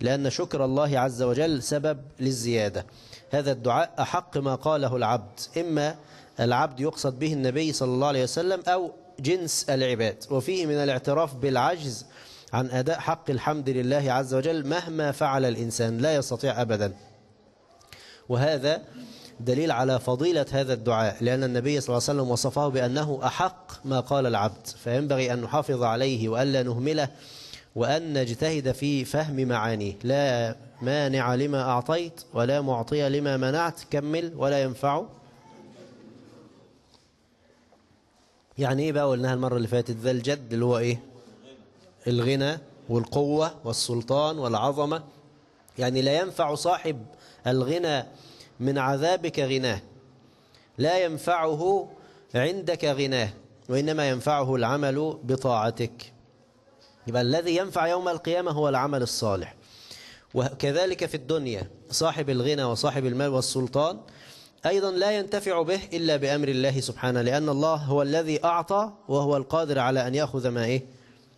لأن شكر الله عز وجل سبب للزيادة. هذا الدعاء أحق ما قاله العبد إما العبد يقصد به النبي صلى الله عليه وسلم أو جنس العباد. وفيه من الاعتراف بالعجز عن أداء حق الحمد لله عز وجل مهما فعل الإنسان لا يستطيع أبدا. وهذا دليل على فضيلة هذا الدعاء لأن النبي صلى الله عليه وسلم وصفه بأنه أحق ما قال العبد. فينبغي أن نحافظ عليه وألا نهمله وأن نجتهد في فهم معانيه. لا مانع لما أعطيت ولا معطي لما منعت كمل ولا ينفع. يعني إيه بقى قلناها المرة اللي فاتت؟ ذا الجد اللي هو إيه؟ الغنى والقوة والسلطان والعظمة. يعني لا ينفع صاحب الغنى من عذابك غناه. لا ينفعه عندك غناه وإنما ينفعه العمل بطاعتك. يبقى الذي ينفع يوم القيامة هو العمل الصالح. وكذلك في الدنيا صاحب الغنى وصاحب المال والسلطان أيضا لا ينتفع به إلا بأمر الله سبحانه لأن الله هو الذي أعطى وهو القادر على أن يأخذ ما إيه؟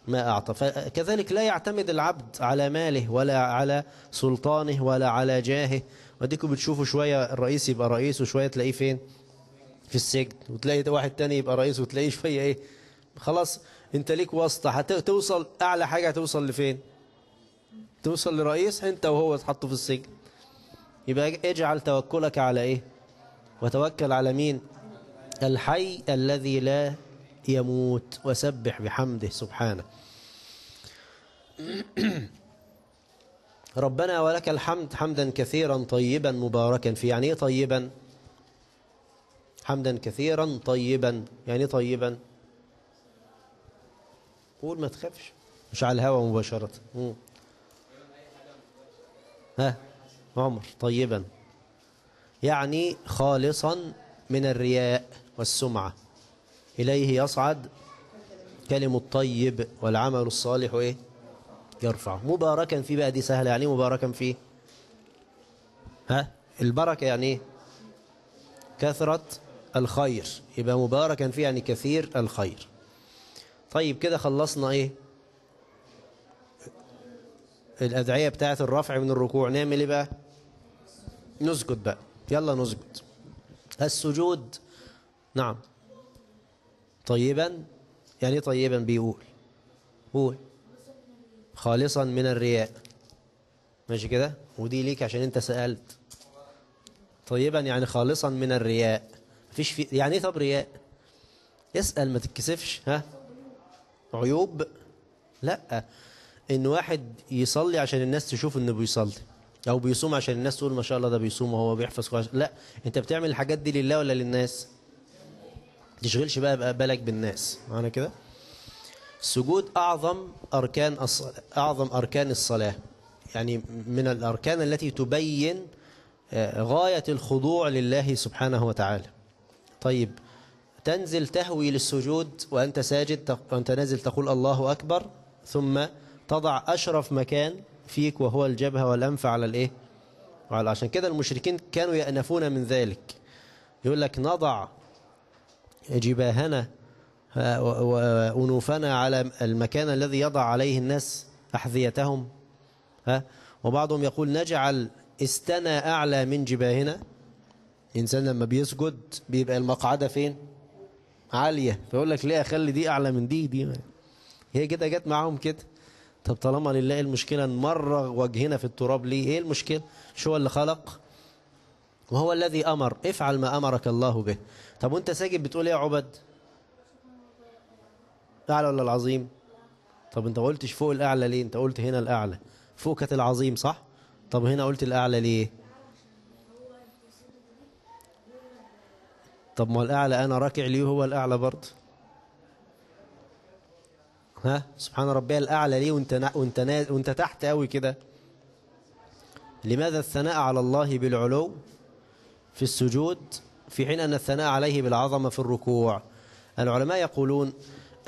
ما أعطى. فكذلك لا يعتمد العبد على ماله ولا على سلطانه ولا على جاهه. وديكم بتشوفوا شوية الرئيس يبقى رئيس وشوية تلاقيه فين؟ في السجن. وتلاقي واحد تاني يبقى رئيس وتلاقيه شوية إيه؟ خلاص أنت ليك واسطة. هتوصل أعلى حاجة هتوصل لفين؟ توصل لرئيس انت وهو تحطه في السجن. يبقى اجعل توكلك على إيه؟ وتوكل على مين؟ الحي الذي لا يموت. وسبح بحمده سبحانه. ربنا ولك الحمد حمدا كثيرا طيبا مباركا فيه. يعني إيه طيبا؟ حمدا كثيرا طيبا. يعني إيه طيبا؟ قول ما تخافش. مش على الهوا مباشرة. مم. ها؟ عمر طيبا. يعني خالصا من الرياء والسمعة. إليه يصعد كلم الطيب والعمل الصالح إيه؟ يرفع. مباركا فيه بقى دي سهلة. يعني مباركا فيه؟ ها؟ البركة يعني إيه؟ كثرة الخير. يبقى مباركا فيه يعني كثير الخير. طيب كده خلصنا إيه؟ الأدعية بتاعة الرفع من الركوع. نعمل إيه بقى؟ نسجد بقى. يلا نسجد. السجود. نعم. طيبا؟ يعني طيبا؟ بيقول. قول. خالصا من الرياء. ماشي كده؟ ودي ليك عشان أنت سألت. طيبا يعني خالصا من الرياء. مفيش في يعني إيه طب رياء؟ اسأل ما تتكسفش. ها؟ عيوب؟ لأ. إن واحد يصلي عشان الناس تشوف إنه بيصلي أو بيصوم عشان الناس تقول ما شاء الله ده بيصوم وهو بيحفظ كويس. لا أنت بتعمل الحاجات دي لله ولا للناس؟ تشغلش بقى بالك بالناس. معنى كده؟ السجود أعظم أركان الصلاة أعظم أركان الصلاة. يعني من الأركان التي تبين غاية الخضوع لله سبحانه وتعالى. طيب تنزل تهوي للسجود وأنت ساجد وأنت نازل تقول الله أكبر ثم تضع أشرف مكان فيك وهو الجبهة والأنف على الإيه؟ وعلى عشان كده المشركين كانوا يأنفون من ذلك. يقول لك نضع جباهنا وأنوفنا على المكان الذي يضع عليه الناس أحذيتهم. ها؟ وبعضهم يقول نجعل استنى أعلى من جباهنا. الإنسان لما بيسجد بيبقى المقعدة فين؟ عالية. فيقول لك ليه أخلي دي أعلى من دي؟ دي هي كده جت معاهم كده. طب طالما لله المشكلة نمرغ وجهنا في التراب ليه؟ إيه المشكلة؟ شو هو اللي خلق؟ وهو الذي أمر. افعل ما أمرك الله به. طب وأنت ساجد بتقول إيه يا عبد؟ أعلى ولا العظيم. طب أنت قلتش فوق الأعلى ليه؟ أنت قلت هنا الأعلى. فوق كانت العظيم صح؟ طب هنا قلت الأعلى ليه؟ طب ما الأعلى أنا راكع ليه هو الأعلى برضه؟ ها؟ سبحان ربي الأعلى ليه وانت, نا... وانت, نا... وانت تحت قوي كده. لماذا الثناء على الله بالعلو في السجود في حين أن الثناء عليه بالعظمة في الركوع؟ العلماء يقولون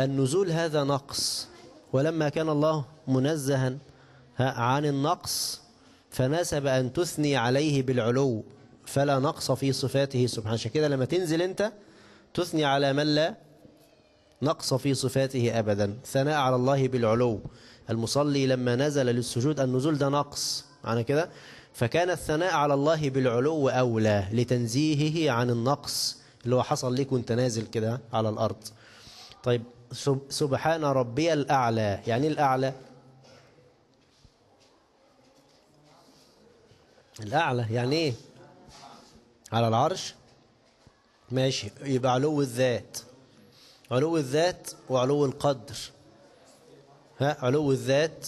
النزول هذا نقص ولما كان الله منزها عن النقص فناسب أن تثني عليه بالعلو فلا نقص في صفاته سبحانه. عشان كده لما تنزل أنت تثني على من لا نقص في صفاته أبدا. ثناء على الله بالعلو. المصلي لما نزل للسجود النزول ده نقص. معنى كده؟ فكان الثناء على الله بالعلو أولى لتنزيهه عن النقص اللي هو حصل لك وانت نازل كده على الأرض. طيب سبحان ربي الأعلى. يعني الأعلى؟ الأعلى يعني إيه؟ على العرش. ماشي. يبقى علو الذات. علو الذات وعلو القدر. ها علو الذات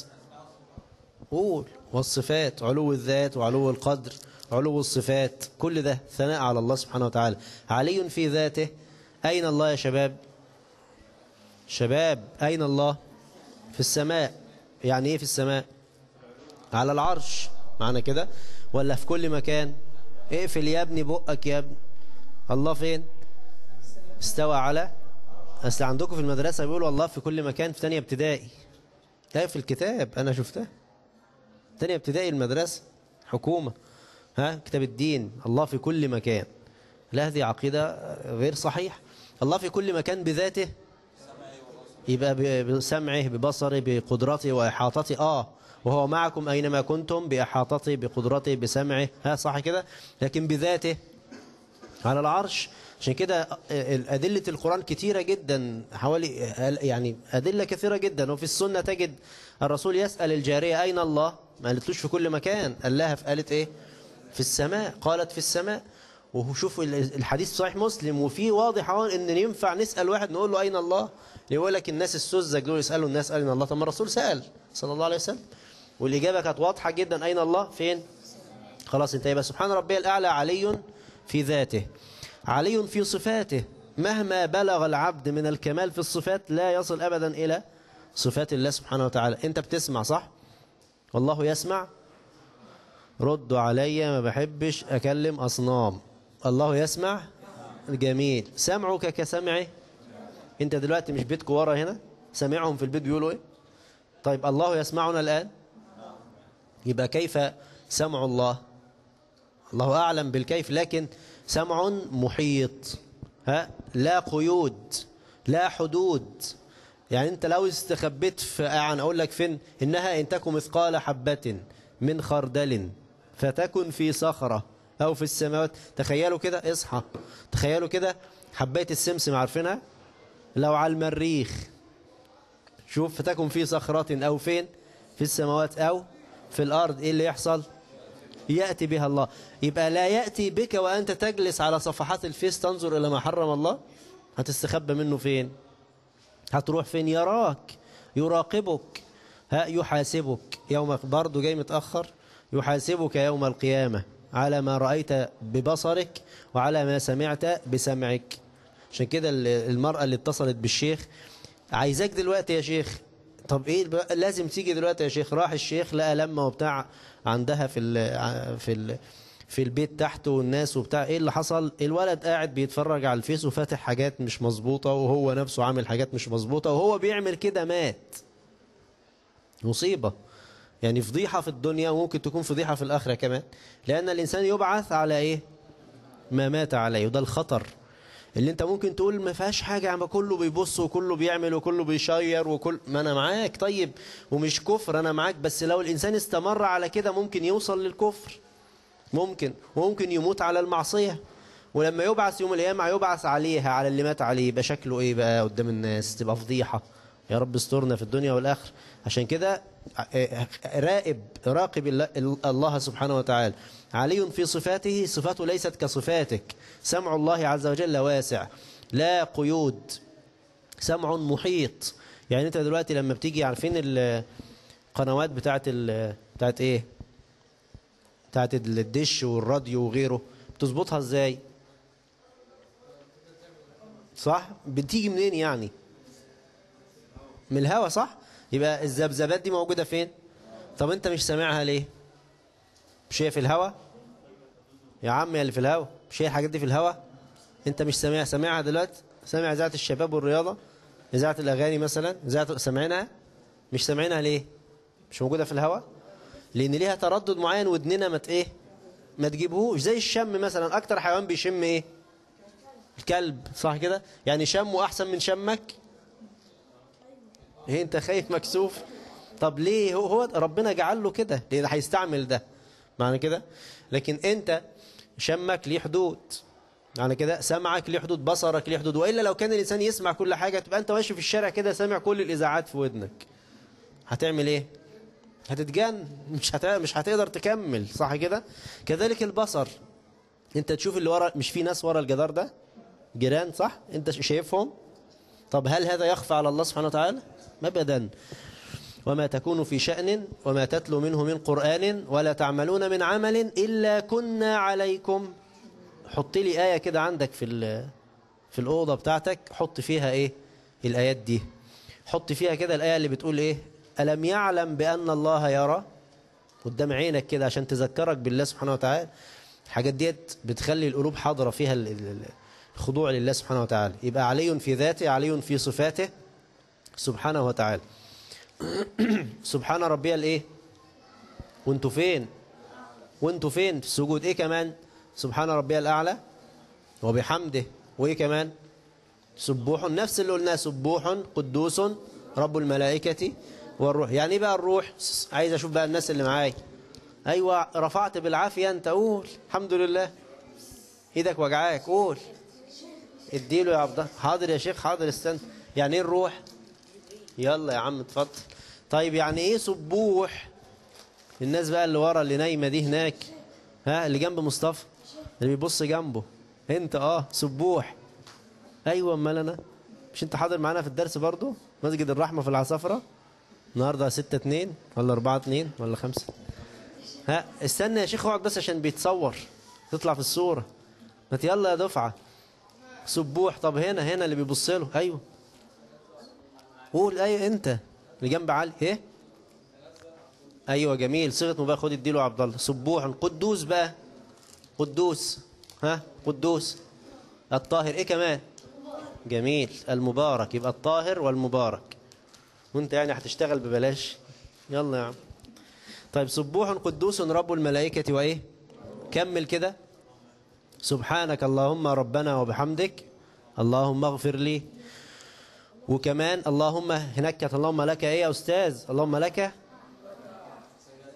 قول والصفات علو الذات وعلو القدر علو الصفات كل ده ثناء على الله سبحانه وتعالى. علي في ذاته أين الله يا شباب؟ شباب أين الله؟ في السماء. يعني إيه في السماء؟ على العرش. معنى كده؟ ولا في كل مكان؟ اقفل يا ابني بقك يا ابني. الله فين؟ استوى على أصل عندكم في المدرسة بيقولوا الله في كل مكان في تانية ابتدائي. ده في الكتاب أنا شفتها. تانية ابتدائي المدرسة حكومة ها كتاب الدين الله في كل مكان. لا هذه عقيدة غير صحيح الله في كل مكان بذاته. يبقى بسمعه ببصره بقدرته وإحاطته. آه وهو معكم أينما كنتم بإحاطته بقدرته بسمعه. ها صح كده؟ لكن بذاته. على العرش عشان كده أدلة القرآن كتيرة جدا حوالي يعني أدلة كثيرة جدا. وفي السنة تجد الرسول يسأل الجارية أين الله؟ ما قالتلوش في كل مكان. قال لها قالت إيه؟ في السماء. قالت في السماء. وشوف الحديث صحيح مسلم. وفي واضح إن ينفع نسأل واحد نقول له أين الله؟ يقول لك الناس السذج دول يسألوا الناس أين الله. طب ما الرسول سأل صلى الله عليه وسلم. والإجابة كانت واضحة جدا. أين الله؟ فين؟ خلاص انت يبقى سبحان ربي الأعلى علي في ذاته. علي في صفاته. مهما بلغ العبد من الكمال في الصفات لا يصل أبدا إلى صفات الله سبحانه وتعالى. أنت بتسمع صح؟ والله يسمع. ردوا علي ما بحبش أكلم أصنام. الله يسمع. جميل. سمعك كسمعه أنت دلوقتي مش بيتك ورا هنا؟ سامعهم في البيت بيقولوا إيه؟ طيب الله يسمعنا الآن. يبقى كيف سمع الله؟ الله أعلم بالكيف لكن سمع محيط ها؟ لا قيود لا حدود. يعني أنت لو استخبيت في يعني أقول لك فين؟ إنها إن تكن مثقال حبة من خردل فتكن في صخرة أو في السماوات. تخيلوا كده اصحى. تخيلوا كده حباية السمسم عارفينها؟ لو على المريخ. شوف فتكن في صخرة أو فين؟ في السماوات أو في الأرض. إيه اللي يحصل؟ يأتي بها الله. يبقى لا يأتي بك وأنت تجلس على صفحات الفيس تنظر إلى ما حرم الله. هتستخبى منه فين؟ هتروح فين؟ يراك. يراقبك. ها يحاسبك. يوم برضه جاي متأخر. يحاسبك يوم القيامة. على ما رأيت ببصرك وعلى ما سمعت بسمعك. عشان كده ال- المرأة اللي اتصلت بالشيخ عايزاك دلوقتي يا شيخ طب إيه بقى- لازم تيجي دلوقتي يا شيخ راح الشيخ لقى لما وبتاع عندها في ال في ال في البيت تحته والناس وبتاع إيه اللي حصل؟ الولد قاعد بيتفرج على الفيس وفاتح حاجات مش مظبوطة وهو نفسه عامل حاجات مش مظبوطة وهو بيعمل كده مات. مصيبة. يعني فضيحة في الدنيا وممكن تكون فضيحة في الآخرة كمان لأن الإنسان يبعث على إيه؟ ما مات عليه وده الخطر. اللي انت ممكن تقول ما فيهاش حاجة عم كله بيبص وكله بيعمل وكله بيشير وكل ما أنا معاك. طيب ومش كفر أنا معاك بس لو الإنسان استمر على كده ممكن يوصل للكفر. ممكن وممكن يموت على المعصية. ولما يبعث يوم القيامة يبعث عليها على اللي مات عليه. يبقى شكله إيه بقى قدام الناس؟ تبقى فضيحة. يا رب استرنا في الدنيا والآخرة. عشان كده راقب راقب الله- سبحانه وتعالى. علي في صفاته صفاته ليست كصفاتك. سمع الله عز وجل واسع. لا قيود. سمع محيط. يعني انت دلوقتي لما بتيجي عارفين القنوات بتاعت بتاعت إيه؟ بتاعت الدش والراديو وغيره بتظبطها إزاي؟ صح؟ بتيجي منين يعني؟ من الهوا صح؟ يبقى الذبذبات دي موجودة فين؟ طب انت مش سامعها ليه؟ مش هي في الهوا؟ يا عم يا اللي في الهوا. مش هي الحاجات دي في الهوا؟ انت مش سامعها سامعها دلوقتي؟ سامع إذاعة الشباب والرياضة؟ إذاعة الأغاني مثلا؟ اذاعه سامعينها؟ مش سامعينها ليه؟ مش موجودة في الهوا؟ لأن ليها تردد معين ودننا ما إيه؟ ما تجيبهوش. زي الشم مثلا. أكتر حيوان بيشم إيه؟ الكلب. صح كده؟ يعني شمه أحسن من شمك؟ إيه أنت خايف مكسوف؟ طب ليه؟ هو, هو ربنا جعل له كده. لأن هيستعمل ده. معنى كده؟ لكن أنت شمك ليه حدود. معنى كده؟ سمعك ليه حدود. بصرك ليه حدود. وإلا لو كان الإنسان يسمع كل حاجة تبقى أنت ماشي في الشارع كده سامع كل الإذاعات في ودنك. هتعمل إيه؟ هتتجن. مش هت... مش هتقدر تكمل. صح كده؟ كذلك البصر. أنت تشوف اللي ورا مش في ناس ورا الجدار ده؟ جيران صح؟ أنت شايفهم؟ طب هل هذا يخفى على الله سبحانه وتعالى؟ ابدا وما تكون في شأن وما تتلو منه من قرآن ولا تعملون من عمل إلا كنا عليكم. حط لي آية كده عندك في في الأوضة بتاعتك. حط فيها إيه؟ الآيات دي. حط فيها كده الآية اللي بتقول إيه؟ ألم يعلم بأن الله يرى؟ قدام عينك كده عشان تذكرك بالله سبحانه وتعالى. الحاجات ديت بتخلي القلوب حاضرة فيها ال- ال- الخضوع لله سبحانه وتعالى. يبقى علي في ذاته علي في صفاته سبحانه وتعالى. سبحان ربي الايه وانتوا فين؟ وانتوا فين؟ في السجود. إيه كمان؟ سبحان ربي الاعلى وبحمده. وإيه كمان؟ سبوح. نفس اللي قلناه سبوح قدوس رب الملائكة والروح. يعني إيه بقى الروح؟ عايز أشوف بقى الناس اللي معايا. أيوه رفعت بالعافية. أنت قول. الحمد لله. إيدك وجعاك. قول. اديله يا عبد الله. حاضر يا شيخ حاضر استنى. يعني إيه الروح؟ يلا يا عم اتفضل. طيب يعني إيه سبوح؟ الناس بقى اللي ورا اللي نايمة دي هناك. ها اللي جنب مصطفى اللي بيبص جنبه. انت آه سبوح. أيوه امال أنا؟ مش انت حاضر معانا في الدرس برضو؟ مسجد الرحمة في العصافرة؟ النهارده 6 2 ولا 4 2 ولا 5 ها استنى يا شيخ اقعد بس عشان بيتصور. تطلع في الصورة. ما يلا يا دفعة. سبوح. طب هنا هنا اللي بيبص له. أيوه. قول أيوه أنت اللي جنب علي. إيه؟ أيوه جميل. صيغة مبالغه خد اديله عبد الله. سبوح. قدوس بقى. قدوس. ها؟ قدوس. الطاهر. إيه كمان؟ جميل. المبارك. يبقى الطاهر والمبارك. وأنت يعني هتشتغل ببلاش. يلا يا عم. طيب سبوح قدوس رب الملائكة وإيه؟ كمل كده. سبحانك اللهم ربنا وبحمدك. اللهم اغفر لي. وكمان اللهم هناك اللهم لك إيه يا أستاذ؟ اللهم لك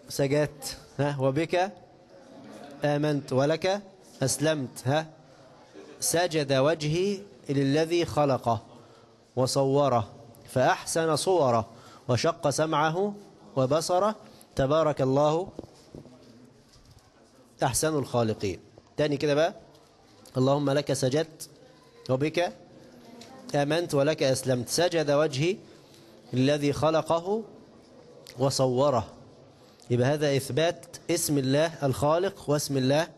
سجدت ها وبك آمنت ولك أسلمت. ها سجد وجهي للذي خلقه وصوره فأحسن صوره وشق سمعه وبصره. تبارك الله أحسن الخالقين. تاني كده بقى. اللهم لك سجدت وبك آمنت ولك أسلمت. سجد وجهي الذي خلقه وصوره. يبقى هذا إثبات اسم الله الخالق واسم الله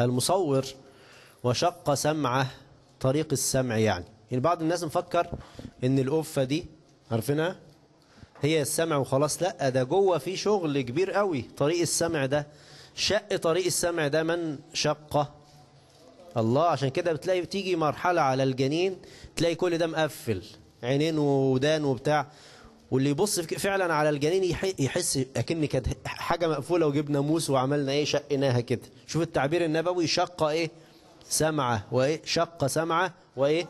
المصور وشق سمعه طريق السمع يعني. يعني بعض الناس مفكر إن الأفة دي عارفينها؟ هي السمع وخلاص. لا ده جوه في شغل كبير قوي طريق السمع ده. شق طريق السمع ده من شقه. الله عشان كده بتلاقي بتيجي مرحلة على الجنين تلاقي كل ده مقفل عينين ودان وبتاع. واللي يبص فعلا على الجنين يحس أكن كانت حاجة مقفولة وجبنا موس وعملنا إيه شقناها كده. شوف التعبير النبوي شق إيه؟ سمعه وإيه؟ شق سمعه وإيه؟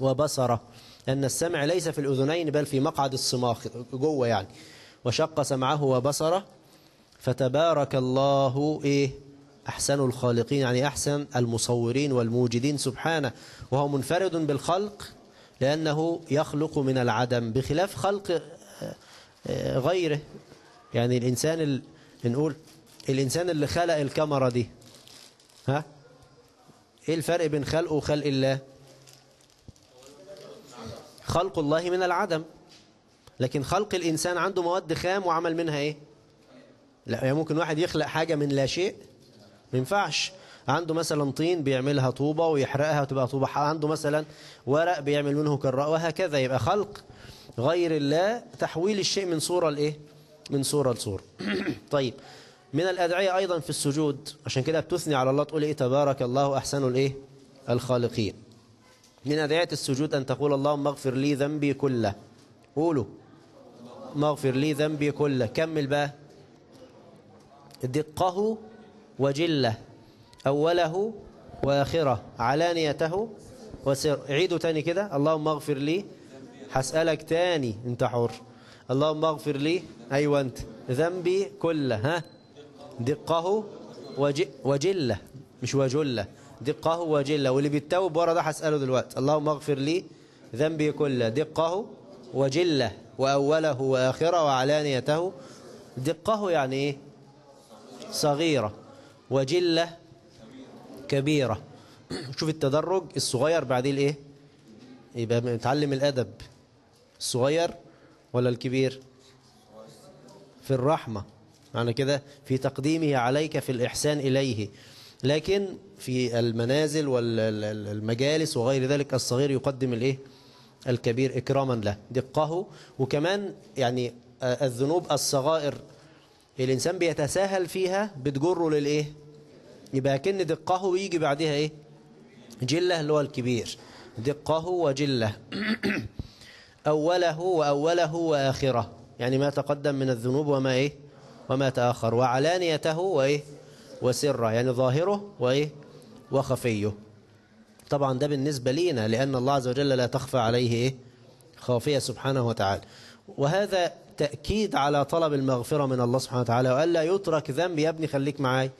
وبصره. لأن السمع ليس في الأذنين بل في مقعد الصماخ جوه يعني. وشق سمعه وبصره. فتبارك الله إيه؟ أحسن الخالقين يعني أحسن المصورين والموجدين سبحانه. وهو منفرد بالخلق لأنه يخلق من العدم بخلاف خلق غيره. يعني الإنسان ال... نقول الإنسان اللي خلق الكاميرا دي ها؟ إيه الفرق بين خلقه وخلق الله؟ خلق الله من العدم. لكن خلق الإنسان عنده مواد خام وعمل منها إيه؟ لا يعني ممكن واحد يخلق حاجة من لا شيء. ما ينفعش. عنده مثلا طين بيعملها طوبة ويحرقها وتبقى طوبة عنده مثلا ورق بيعمل منه كراء وهكذا. يبقى خلق غير الله تحويل الشيء من صورة لإيه؟ من صورة لصورة. طيب. من الأدعية أيضا في السجود. عشان كده بتثني على الله تقول إيه؟ تبارك الله أحسن الإيه؟ الخالقين. من أدعية السجود أن تقول اللهم اغفر لي ذنبي كله. قولوا. مغفر لي ذنبي كله. كمل بقى. دقه وجله أوله وآخره. علانيته وسر. عيدوا تاني كده. اللهم اغفر لي. هسألك تاني. انت حر. اللهم اغفر لي. أيوة أنت. ذنبي كله. ها؟ دقه وج... وجلة. مش وجلة. دقه وجلة. واللي بيتوب ورا ده هسأله دلوقتي. اللهم اغفر لي ذنبي كله. دقه وجلة. وأوله وآخره. وعلانيته. دقه يعني إيه؟ صغيرة وجلة كبيرة. شوف التدرج الصغير بعدين الايه يبقى نتعلم الأدب. الصغير ولا الكبير؟ في الرحمة. معنى كده في تقديمه عليك في الإحسان إليه. لكن في المنازل والمجالس وغير ذلك الصغير يقدم الايه الكبير إكراما له. دقه. وكمان يعني الذنوب الصغائر الإنسان بيتساهل فيها بتجره للإيه؟ يبقى كن دقه ويجي بعدها إيه؟ جلة اللي هو الكبير. دقه وجلة. أوله وأوله وآخرة. يعني ما تقدم من الذنوب وما إيه؟ وما تأخر. وعلانيته وإيه؟ وسره. يعني ظاهره وإيه؟ وخفيه. طبعا ده بالنسبة لينا لأن الله عز وجل لا تخفى عليه إيه؟ خافية سبحانه وتعالى. وهذا تأكيد على طلب المغفرة من الله سبحانه وتعالى وألا يترك ذنب يا ابني خليك معاي.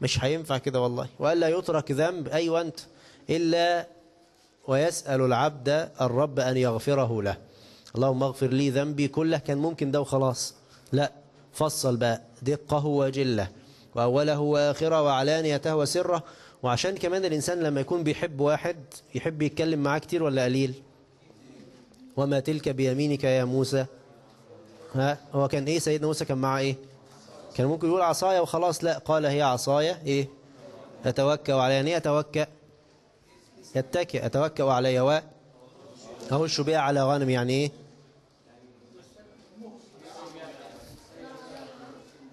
مش هينفع كده والله. وألا يترك ذنب أيوة أنت. إلا ويسأل العبد الرب أن يغفره له. اللهم اغفر لي ذنبي كله. كان ممكن ده وخلاص. لا فصل بقى. دقة وجلة. وأوله وآخره وعلانيته وسره. وعشان كمان الإنسان لما يكون بيحب واحد يحب يتكلم معاه كتير ولا قليل؟ وما تلك بيمينك يا موسى؟ ها هو كان إيه؟ سيدنا موسى كان معاه إيه؟ كان ممكن يقول عصايا وخلاص لا قال هي عصايا إيه؟ أتوكأ عليها. يعني أتوكأ؟ يتكئ أتوكأ عليها. و أهش بها على غنم يعني إيه؟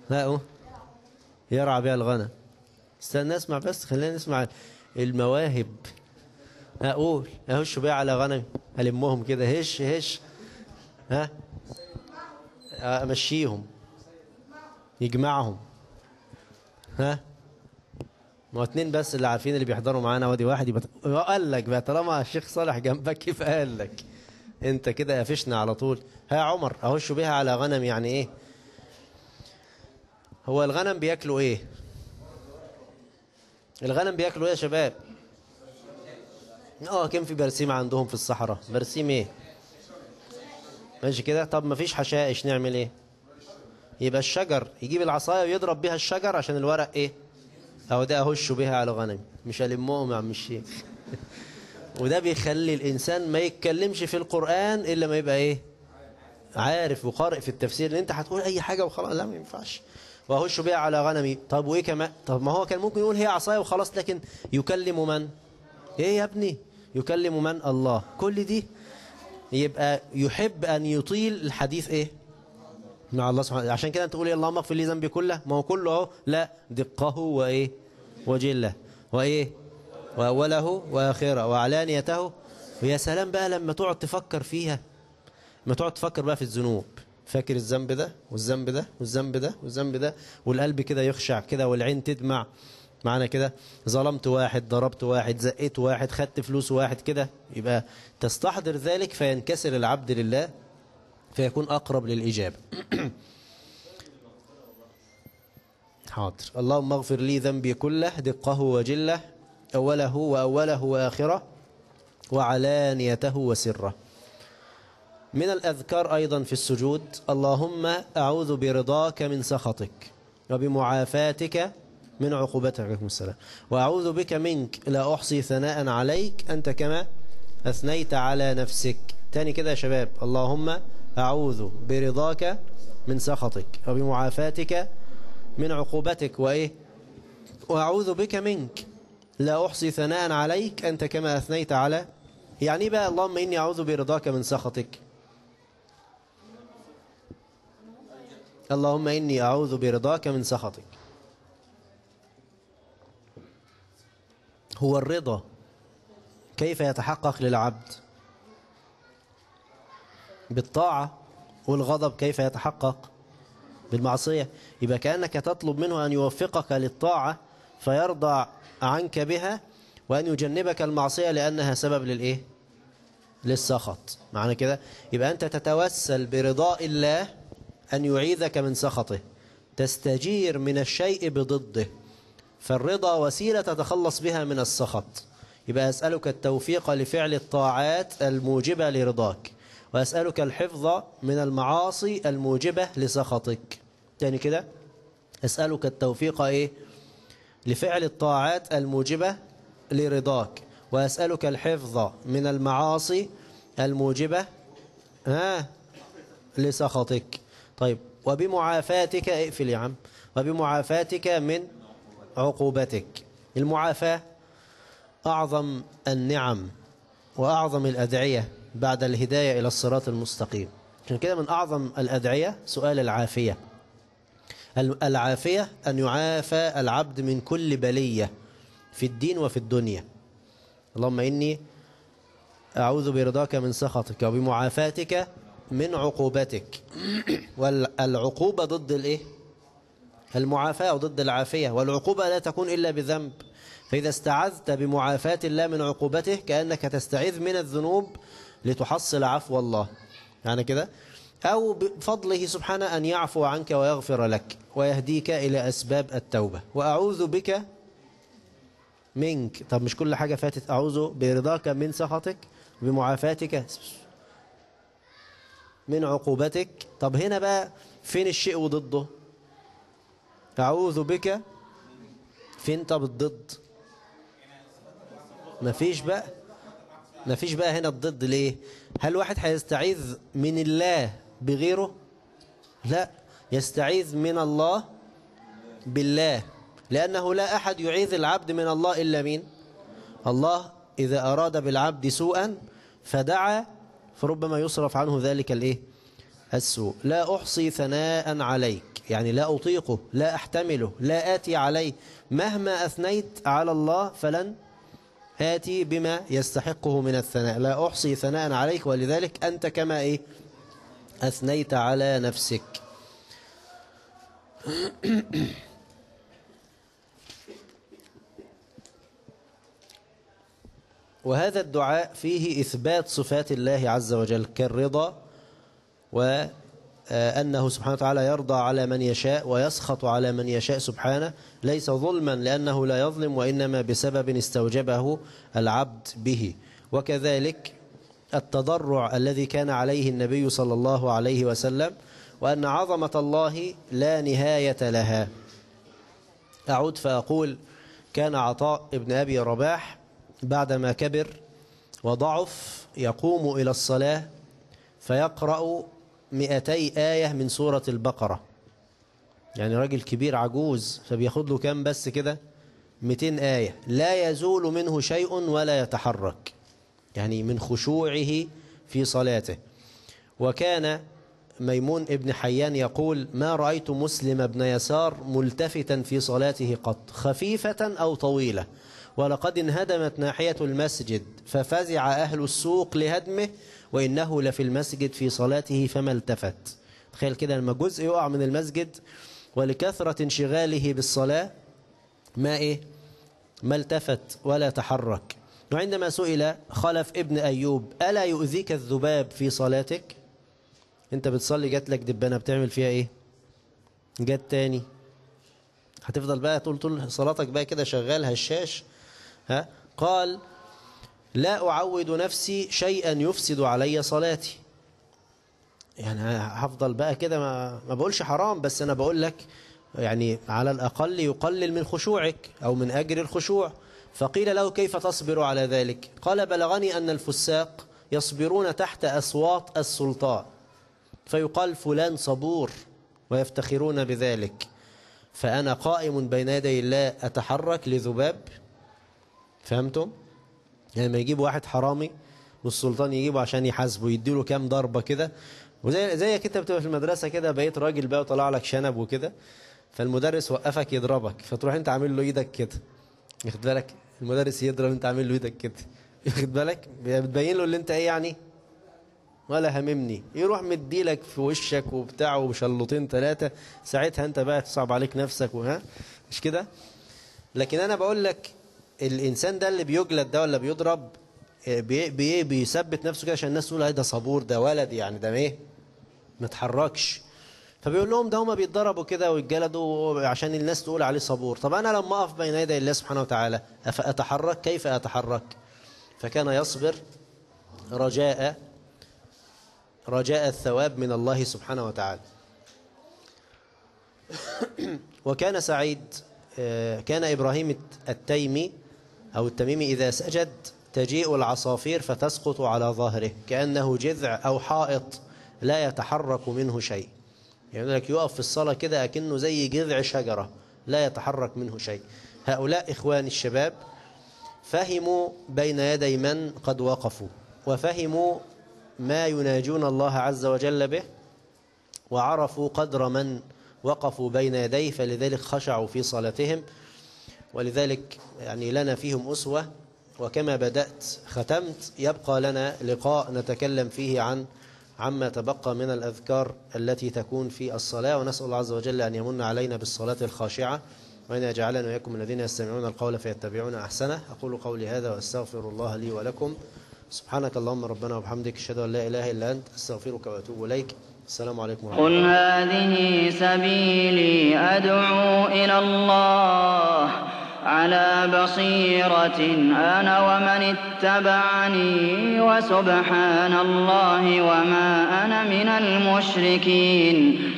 لا هو يرعى بها الغنم. استنى اسمع بس خلينا نسمع المواهب. أقول أهش بها على غنم. ألمهم كده هش هش. ها؟ أمشيهم يجمعهم. ها؟ ما اتنين بس اللي عارفين اللي بيحضروا معانا وادي واحد يبقى قال لك بقى طالما الشيخ صالح جنبك كيف قال لك. انت كده قفشنا على طول. ها عمر أهش بيها على غنم يعني إيه؟ هو الغنم بياكلوا إيه؟ الغنم بياكلوا إيه يا شباب؟ آه كان في برسيم عندهم في الصحراء. برسيم إيه؟ ماشي كده؟ طب ما فيش حشائش نعمل إيه؟ يبقى الشجر يجيب العصاية ويضرب بيها الشجر عشان الورق إيه؟ أو ده اهش بيها على غنم مش المهم يا عم الشيخ. وده بيخلي الإنسان ما يتكلمش في القرآن إلا ما يبقى إيه؟ عارف وقارئ في التفسير ان أنت هتقول أي حاجة وخلاص. لا ما ينفعش. واهش بها على غنمي. طب وإيه كمان؟ طب ما هو كان ممكن يقول هي عصاية وخلاص لكن يكلم من؟ إيه يا ابني؟ يكلم من؟ الله. كل دي يبقى يحب أن يطيل الحديث إيه؟ مع الله سبحانه عشان كده أنت تقول إيه؟ اللهم اغفر لي ذنبي كله. ما هو كله أهو. لا دقه وإيه؟ وجلة. وإيه؟ وأوله واخره وعلانيته. ويا سلام بقى لما تقعد تفكر فيها. لما تقعد تفكر بقى في الذنوب. فاكر الذنب ده؟ والذنب ده؟ والذنب ده؟ والذنب ده؟ والقلب كده يخشع كده والعين تدمع. معنى كده. ظلمت واحد ضربت واحد زقيت واحد خدت فلوس واحد كده. يبقى تستحضر ذلك فينكسر العبد لله فيكون أقرب للإجابة. حاضر. اللهم اغفر لي ذنبي كله دقه وجله أوله وأوله وآخره وعلانيته وسره. من الأذكار أيضا في السجود اللهم أعوذ برضاك من سخطك وبمعافاتك من عقوبتك عليكم السلام. وأعوذ بك منك لا أحصي ثناء عليك أنت كما أثنيت على نفسك. تاني كده يا شباب اللهم أعوذ برضاك من سخطك وبمعافاتك من عقوبتك. وإيه؟ وأعوذ بك منك لا أحصي ثناء عليك أنت كما أثنيت على يعني بقى اللهم إني أعوذ برضاك من سخطك. اللهم إني أعوذ برضاك من سخطك. هو الرضا. كيف يتحقق للعبد؟ بالطاعة والغضب كيف يتحقق؟ بالمعصية. يبقى كأنك تطلب منه أن يوفقك للطاعة فيرضى عنك بها وأن يجنبك المعصية لأنها سبب للإيه؟ للسخط. معنى كده؟ يبقى أنت تتوسل برضاء الله أن يعيذك من سخطه. تستجير من الشيء بضده. فالرضا وسيلة تتخلص بها من السخط. يبقى أسألك التوفيق لفعل الطاعات الموجبة لرضاك وأسألك الحفظ من المعاصي الموجبة لسخطك. تاني كده أسألك التوفيق إيه؟ لفعل الطاعات الموجبة لرضاك وأسألك الحفظ من المعاصي الموجبة ها لسخطك. طيب وبمعافاتك اقفل يا عم وبمعافاتك من عقوبتك. المعافاة أعظم النعم وأعظم الأدعية بعد الهداية إلى الصراط المستقيم. عشان كده من أعظم الأدعية سؤال العافية. العافية أن يعافى العبد من كل بلية في الدين وفي الدنيا. اللهم إني أعوذ برضاك من سخطك وبمعافاتك من عقوبتك. والعقوبة ضد الإيه؟ المعافاة وضد العافية والعقوبة لا تكون إلا بذنب. فإذا استعذت بمعافاة الله من عقوبته كأنك تستعيذ من الذنوب لتحصل عفو الله. يعني كده؟ أو بفضله سبحانه أن يعفو عنك ويغفر لك ويهديك إلى أسباب التوبة. وأعوذ بك منك. طب مش كل حاجة فاتت أعوذ برضاك من سخطك بمعافاتك من عقوبتك. طب هنا بقى فين الشيء وضده؟ أعوذ بك فين طب الضد مفيش بقى مفيش بقى هنا الضد. ليه؟ هل واحد هيستعيذ من الله بغيره؟ لا يستعيذ من الله بالله لأنه لا أحد يعيذ العبد من الله إلا مين؟ الله. إذا أراد بالعبد سوءا فدعا فربما يصرف عنه ذلك الإيه؟ السوء. لا أحصي ثناء عليك. يعني لا أطيقه لا أحتمله لا آتي عليه. مهما أثنيت على الله فلن آتي بما يستحقه من الثناء. لا أحصي ثناء عليك ولذلك أنت كما إيه؟ أثنيت على نفسك. وهذا الدعاء فيه إثبات صفات الله عز وجل كالرضا وأنه سبحانه وتعالى يرضى على من يشاء ويسخط على من يشاء سبحانه. ليس ظلما لأنه لا يظلم وإنما بسبب استوجبه العبد به. وكذلك التضرع الذي كان عليه النبي صلى الله عليه وسلم وأن عظمة الله لا نهاية لها. أعود فأقول كان عطاء ابن أبي رباح بعدما كبر وضعف يقوم إلى الصلاة فيقرأ مئتي آية من سورة البقرة. يعني راجل كبير عجوز فبياخد له كام بس كده؟ 200 آية. لا يزول منه شيء ولا يتحرك. يعني من خشوعه في صلاته. وكان ميمون ابن حيان يقول ما رأيت مسلم بن يسار ملتفتا في صلاته قط خفيفة أو طويلة. ولقد انهدمت ناحية المسجد ففزع أهل السوق لهدمه وإنه لفي المسجد في صلاته فما التفت. تخيل كده لما جزء يقع من المسجد ولكثرة انشغاله بالصلاة ما إيه؟ ما التفت ولا تحرك. وعندما سئل خلف ابن أيوب ألا يؤذيك الذباب في صلاتك؟ أنت بتصلي جات لك دبانة بتعمل فيها إيه؟ جات تاني. هتفضل بقى طول طول صلاتك بقى كده شغال هشاش ها؟ قال لا أعود نفسي شيئا يفسد علي صلاتي. يعني هفضل بقى كده ما, ما بقولش حرام بس أنا بقول لك يعني على الأقل يقلل من خشوعك أو من أجر الخشوع. فقيل له كيف تصبر على ذلك؟ قال بلغني أن الفساق يصبرون تحت أصوات السلطان. فيقال فلان صبور ويفتخرون بذلك. فأنا قائم بين يدي الله أتحرك لذباب. فهمتم؟ يعني ما يجيب واحد حرامي والسلطان يجيبه عشان يحاسبه يديله كام ضربة كده. وزي زيك انت بتبقى في المدرسة كده بقيت راجل بقى وطلع لك شنب وكده فالمدرس وقفك يضربك فتروح انت عامل له إيدك كده. واخد بالك؟ المدرس يضرب انت عامل له إيدك كده. واخد بالك؟ بتبين له اللي انت إيه يعني؟ ولا هممني. يروح مديلك في وشك وبتاع وبشلطين ثلاثة ساعتها انت بقى تصعب عليك نفسك وها مش كده؟ لكن أنا بقول لك الإنسان ده اللي بيجلد ده ولا بيضرب بي بي بيثبت نفسه كده عشان الناس تقول ده صبور ده ولد يعني ده إيه؟ ما اتحركش. فبيقول لهم ده هما بيتضربوا كده ويتجلدوا عشان الناس تقول عليه صبور. طب أنا لما أقف بين يدي الله سبحانه وتعالى افاتحرك كيف أتحرك؟ فكان يصبر رجاء رجاء الثواب من الله سبحانه وتعالى. وكان سعيد كان إبراهيم التيمي أو التميمي إذا سجد تجيء العصافير فتسقط على ظهره كأنه جذع أو حائط لا يتحرك منه شيء. يعني لك يقف في الصلاة كده أكنه زي جذع شجرة لا يتحرك منه شيء. هؤلاء إخوان الشباب فهموا بين يدي من قد وقفوا وفهموا ما يناجون الله عز وجل به وعرفوا قدر من وقفوا بين يديه فلذلك خشعوا في صلاتهم ولذلك يعني لنا فيهم أسوة وكما بدأت ختمت يبقى لنا لقاء نتكلم فيه عن عما تبقى من الأذكار التي تكون في الصلاة. ونسأل الله عز وجل أن يمن علينا بالصلاة الخاشعة وأن يجعلنا وإياكم الذين يستمعون القول فيتبعون أحسنه. أقول قولي هذا وأستغفر الله لي ولكم. سبحانك اللهم ربنا وبحمدك أشهد أن لا إله إلا أنت أستغفرك وأتوب إليك. السلام عليكم ورحمة قل هذه سبيلي أدعو إلى الله على بصيرة أنا ومن اتبعني وسبحان الله وما أنا من المشركين.